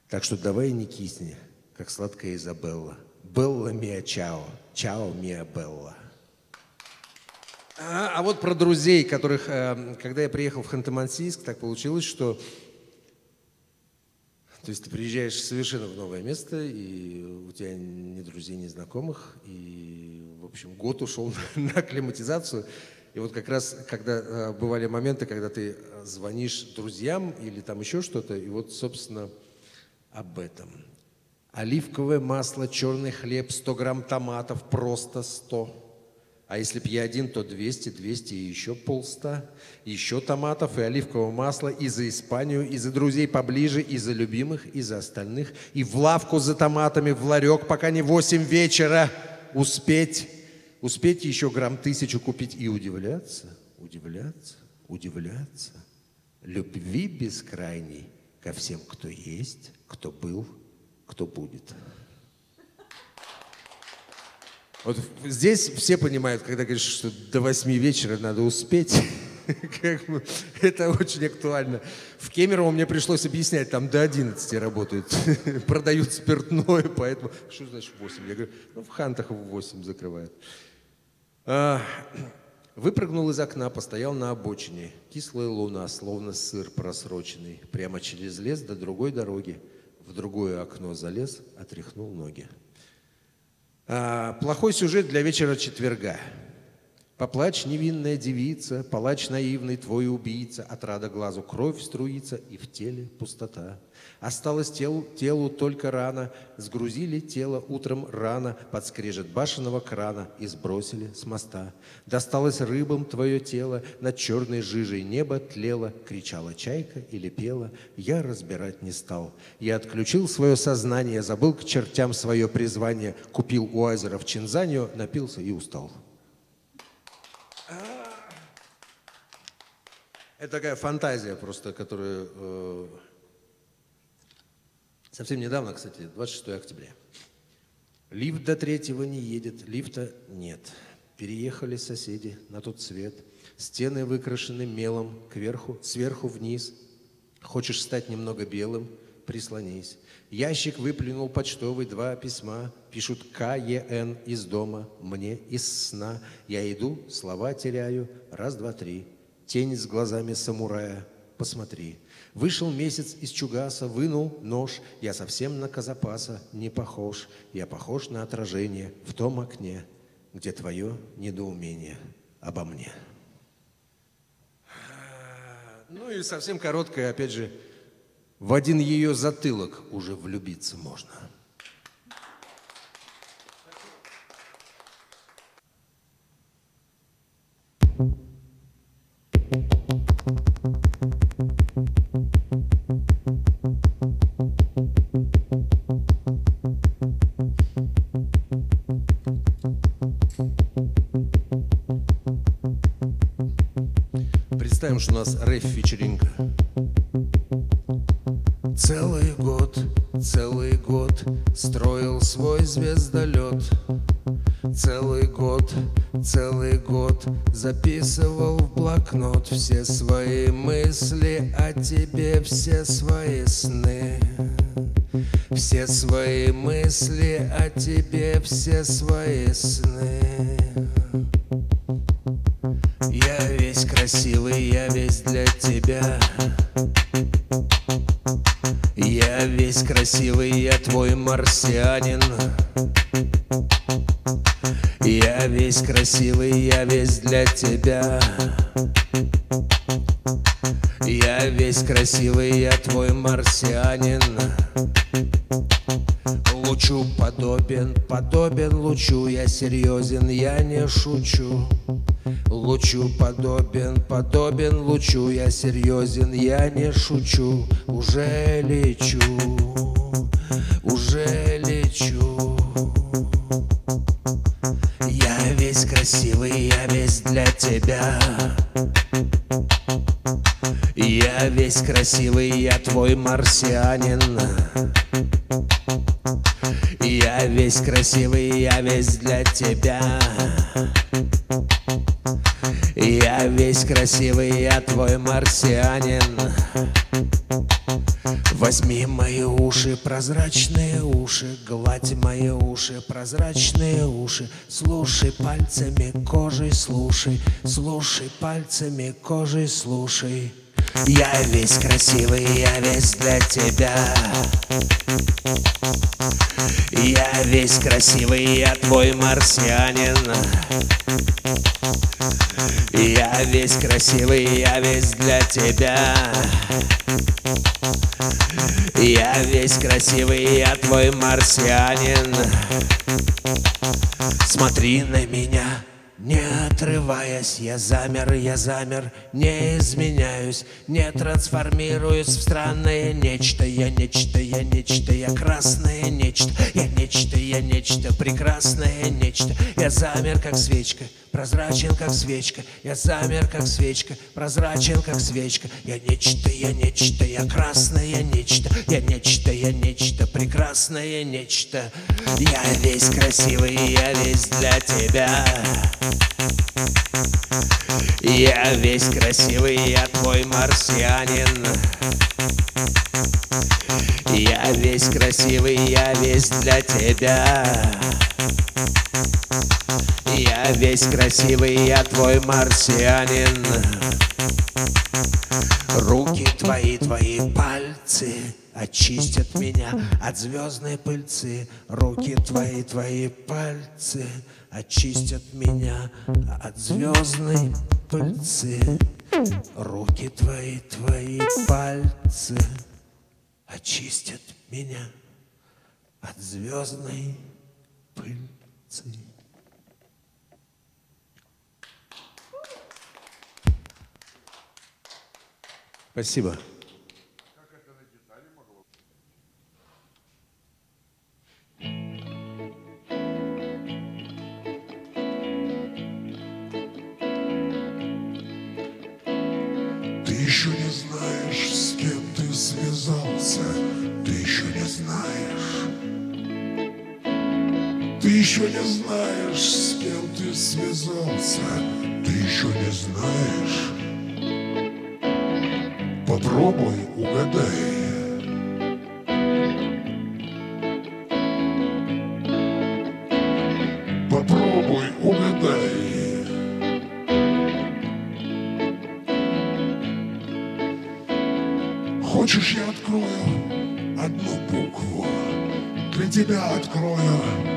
[SPEAKER 1] Так что давай не кисни, как сладкая Изабелла. Белла миа чао, чао миа Белла. А, а вот про друзей, которых, э, когда я приехал в Ханты-Мансийск, так получилось, что то есть ты приезжаешь совершенно в новое место, и у тебя ни друзей, ни знакомых, и, в общем, год ушел на акклиматизацию. И вот как раз, когда э, бывали моменты, когда ты звонишь друзьям или там еще что-то, и вот, собственно, об этом. Оливковое масло, черный хлеб, 100 грамм томатов, просто 100. А если б я один, то 200, 200 и еще полста. Еще томатов и оливкового масла и за Испанию, и за друзей поближе, и за любимых, и за остальных. И в лавку за томатами, в ларек, пока не 8 вечера. Успеть, успеть еще грамм тысячу купить и удивляться, удивляться, удивляться. Любви бескрайней ко всем, кто есть, кто был, кто будет. Вот здесь все понимают, когда говоришь, что до 8 вечера надо успеть. Это очень актуально. В Кемерово мне пришлось объяснять, там до 11 работают, продают спиртное, поэтому... Что значит 8? Я говорю, ну в Хантах в 8 закрывают. А, выпрыгнул из окна, постоял на обочине. Кислая луна, словно сыр просроченный. Прямо через лес до другой дороги. В другое окно залез, отряхнул ноги. А, плохой сюжет для вечера четверга. Поплачь, невинная девица, палач наивный твой убийца, от рада глазу кровь струится, и в теле пустота. Осталось тел, телу только рана, сгрузили тело утром рано. Под скрежет башенного крана. И сбросили с моста. Досталось рыбам твое тело, над черной жижей небо тлело, кричала чайка или пела, я разбирать не стал. Я отключил свое сознание, забыл к чертям свое призвание, купил у озера в Чинзанию, напился и устал. Это такая фантазия просто, которую э, совсем недавно, кстати, 26 октября. Лифт до третьего не едет, лифта нет. Переехали соседи на тот свет. Стены выкрашены мелом кверху, сверху вниз. Хочешь стать немного белым? Прислонись. Ящик выплюнул почтовый два письма. Пишут КЕН из дома, мне из сна. Я иду, слова теряю. Раз, два, три. Тень с глазами самурая, посмотри. Вышел месяц из чугаса, вынул нож. Я совсем на Казапаса не похож. Я похож на отражение в том окне, где твое недоумение обо мне. Ну и совсем короткая, опять же, в один ее затылок уже влюбиться можно. Представим, что у нас рэп-фичеринг. Целый год, целый год строил свой звездолет. Целый год, целый год записывал шучу. Лучу подобен, подобен лучу, я серьезен, я не шучу. Уже лечу, уже лечу. Я весь красивый, я весь для тебя. Я весь красивый, я твой марсианин марсианин Возьми мои уши, прозрачные уши Гладь мои уши, прозрачные уши. Слушай пальцами, кожей слушай Слушай пальцами, кожей слушай. Я весь красивый, я весь для тебя Я весь красивый, я твой марсианин весь красивый, я весь для тебя. Я весь красивый, я твой марсианин. Смотри на меня, не отрываясь, я замер, я замер, не изменяюсь, не трансформируюсь в странное нечто. Я нечто, я нечто, я красное нечто, я нечто, я нечто, прекрасное нечто. Я замер, как свечка, прозрачен, как свечка. Я замер, как свечка, прозрачен, как свечка. Я нечто, я нечто, я красное нечто, я нечто, я нечто, прекрасное нечто. Я весь красивый, я весь для тебя. Я весь красивый, я твой марсианин Я весь красивый, я весь для тебя весь красивый, я твой марсианин Руки твои, твои пальцы очистят меня от звездной пыльцы. Руки твои, твои пальцы очистят меня от звездной пыльцы. Руки твои, твои пальцы очистят меня от звездной пыльцы.
[SPEAKER 2] Спасибо.
[SPEAKER 3] Ты еще не знаешь, с кем ты связался, ты еще не знаешь. Попробуй угадай. Попробуй угадай. Хочешь, я открою одну букву? Для тебя открою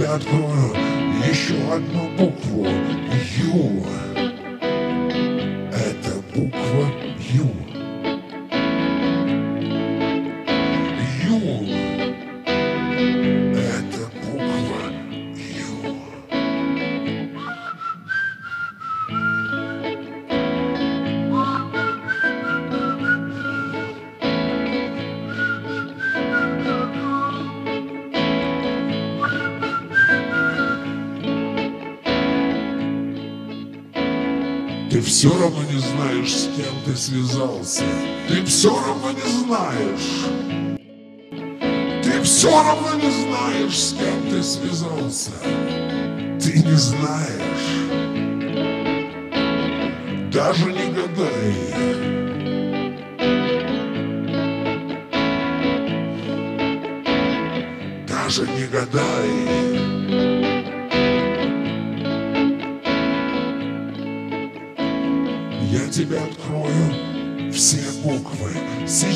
[SPEAKER 3] тебя открою еще одну букву. Ты все равно не знаешь, с кем ты связался. Ты все равно не знаешь. Ты все равно не знаешь, с кем ты связался. Ты не знаешь. Даже не гадай. Даже не гадай.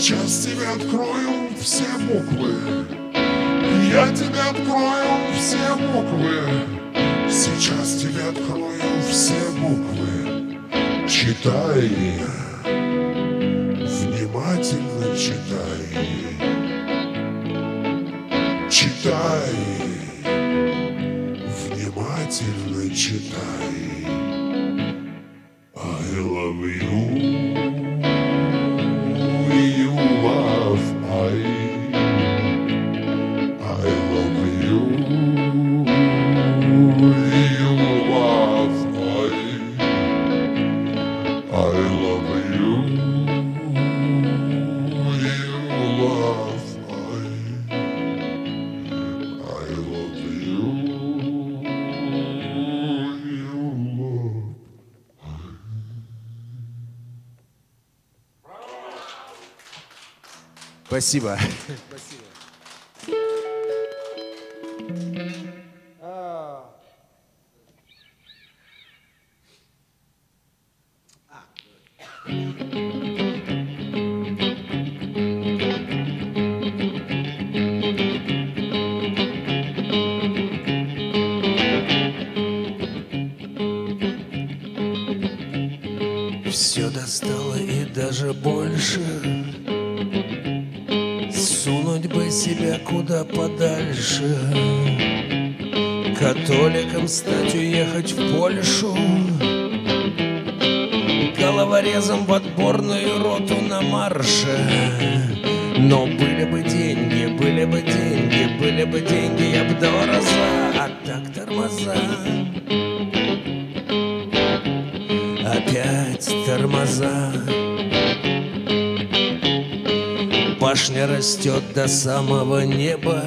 [SPEAKER 3] Сейчас тебе открою все буквы. Я тебе открою все буквы. Сейчас тебе открою все буквы. Читай. Внимательно читай. Читай. Внимательно читай.
[SPEAKER 1] Спасибо. Стать уехать в Польшу. Головорезом в отборную роту на марше. Но были бы деньги, были бы деньги, были бы деньги Я б дал а так тормоза. Опять тормоза. Башня растет до самого неба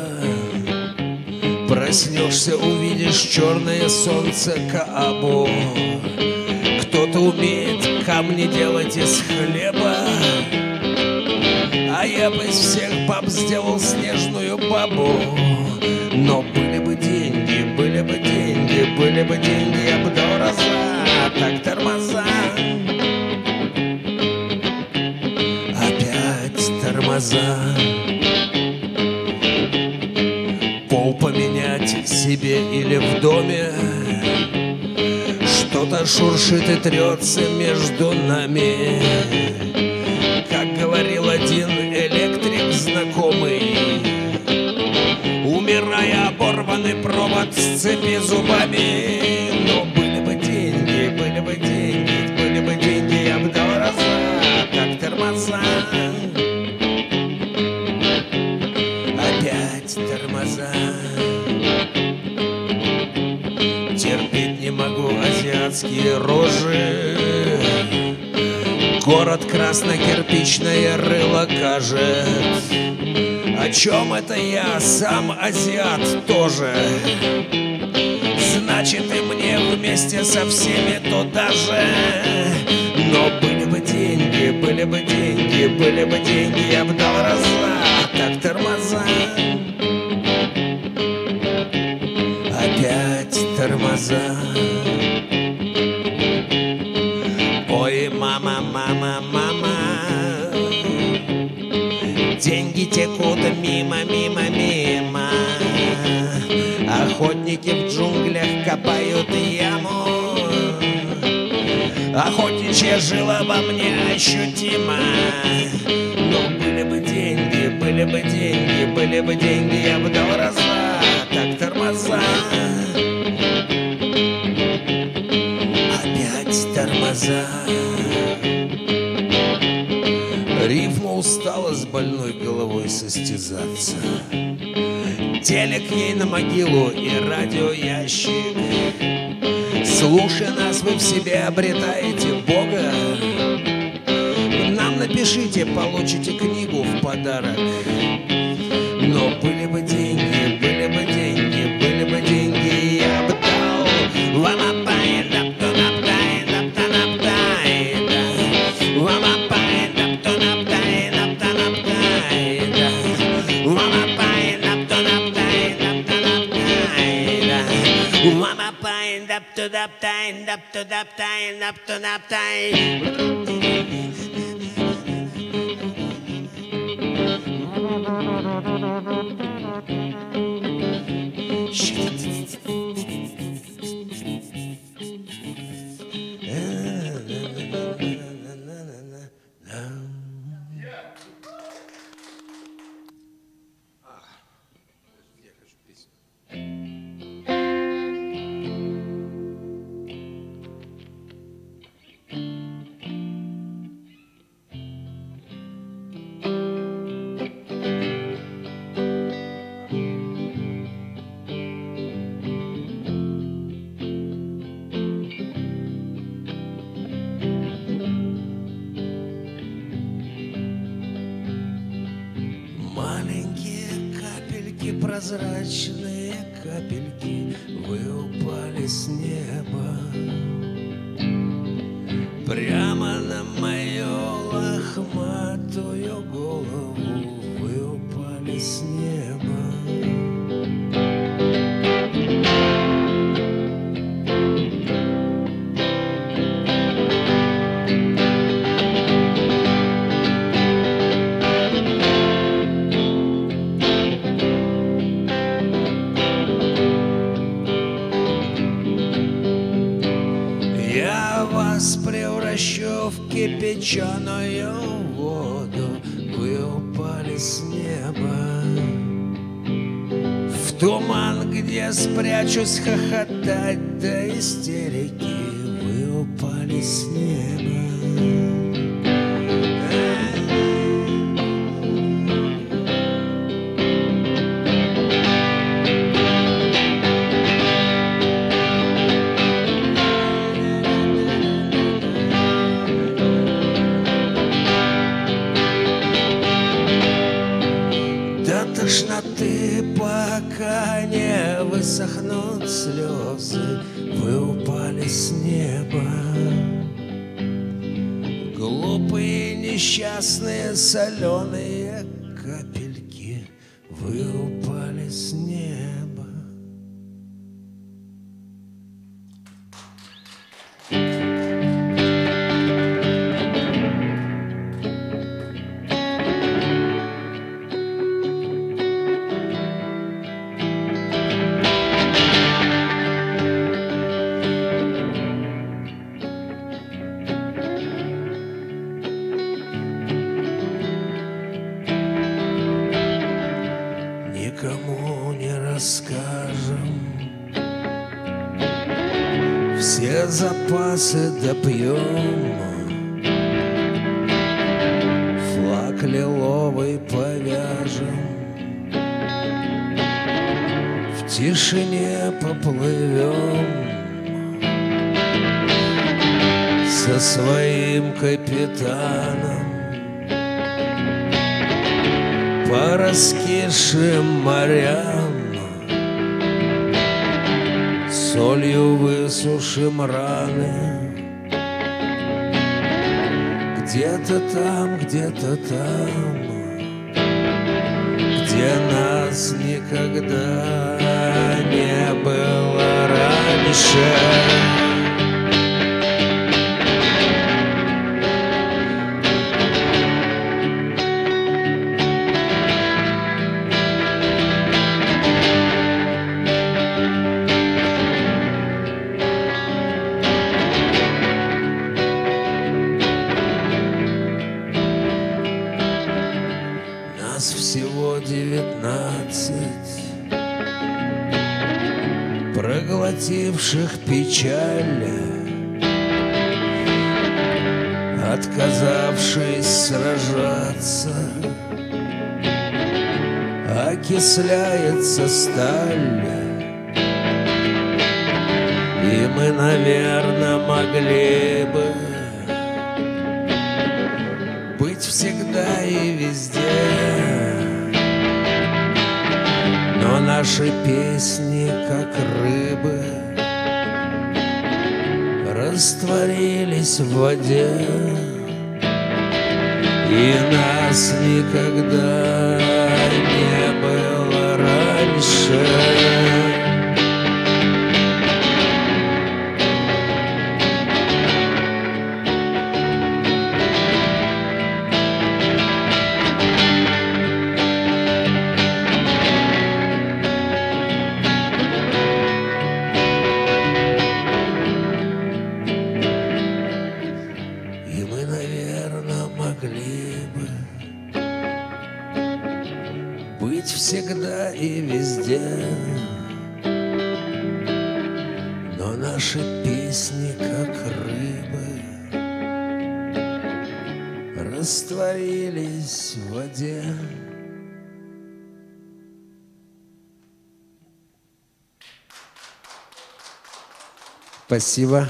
[SPEAKER 1] Проснешься, увидишь черное солнце Каабу. Кто-то умеет камни делать из хлеба. А я бы из всех баб сделал снежную бабу. Но были бы деньги, были бы деньги, были бы деньги Я бы дал раза, так тормоза. Опять тормоза себе или в доме. Что-то шуршит и трется между нами. Как говорил один электрик знакомый Умирая оборванный провод с цепи зубами азиатские рожи. Город красно-кирпичное рыло кажет. О чем это я, сам азиат тоже? Значит и мне вместе со всеми туда же. Но были бы деньги, были бы деньги, были бы деньги Я бы дал раза, так тормоза. Опять тормоза Охотники в джунглях копают яму. Охотничья жила во мне ощутима. Но были бы деньги, были бы деньги, были бы деньги Я бы дал раза, так тормоза. Опять тормоза. Рифма устала с больной головой состязаться Телек ей на могилу и радиоящик Слушая нас, вы в себе обретаете Бога. Нам напишите, получите книгу в подарок. Наптайн, да, то наптайн, да, то наптайн. Маленькие кипяченую воду, вы упали с неба. В туман, где спрячусь хохотать допьем Флаг лиловый повяжем. В тишине поплывем Со своим капитаном. По раскисшим морям Солью высушим раны Где-то там, где-то там Где нас никогда не было раньше отразивших печаль, Отказавшись сражаться, Окисляется сталь. И мы, наверное, могли бы Быть всегда и везде, Но наши песни как рыбы, растворились в воде, и нас никогда не было раньше. Спасибо.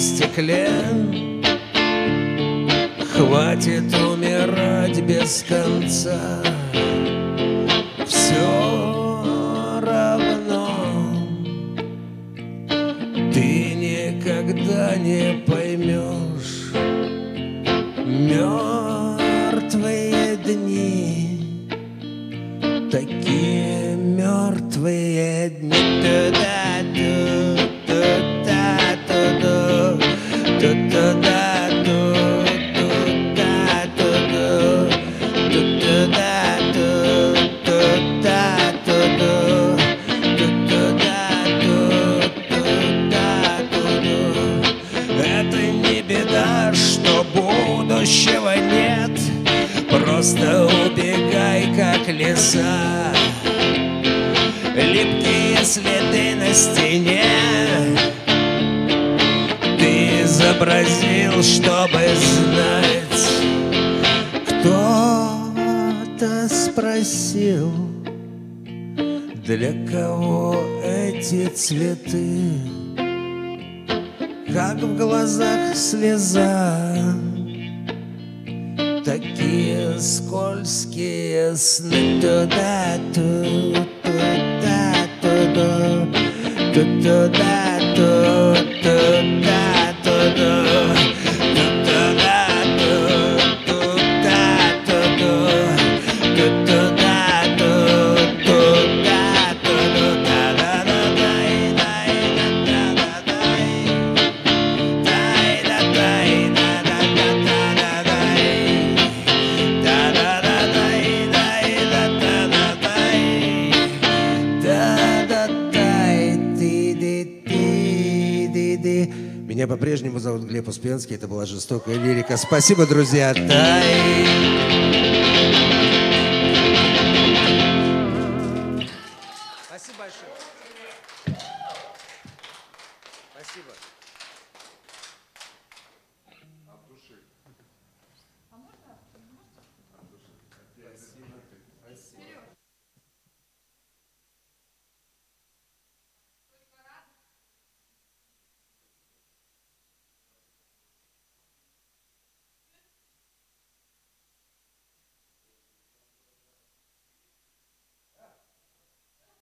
[SPEAKER 1] стекле. жестокая лирика. Спасибо, друзья. Тай.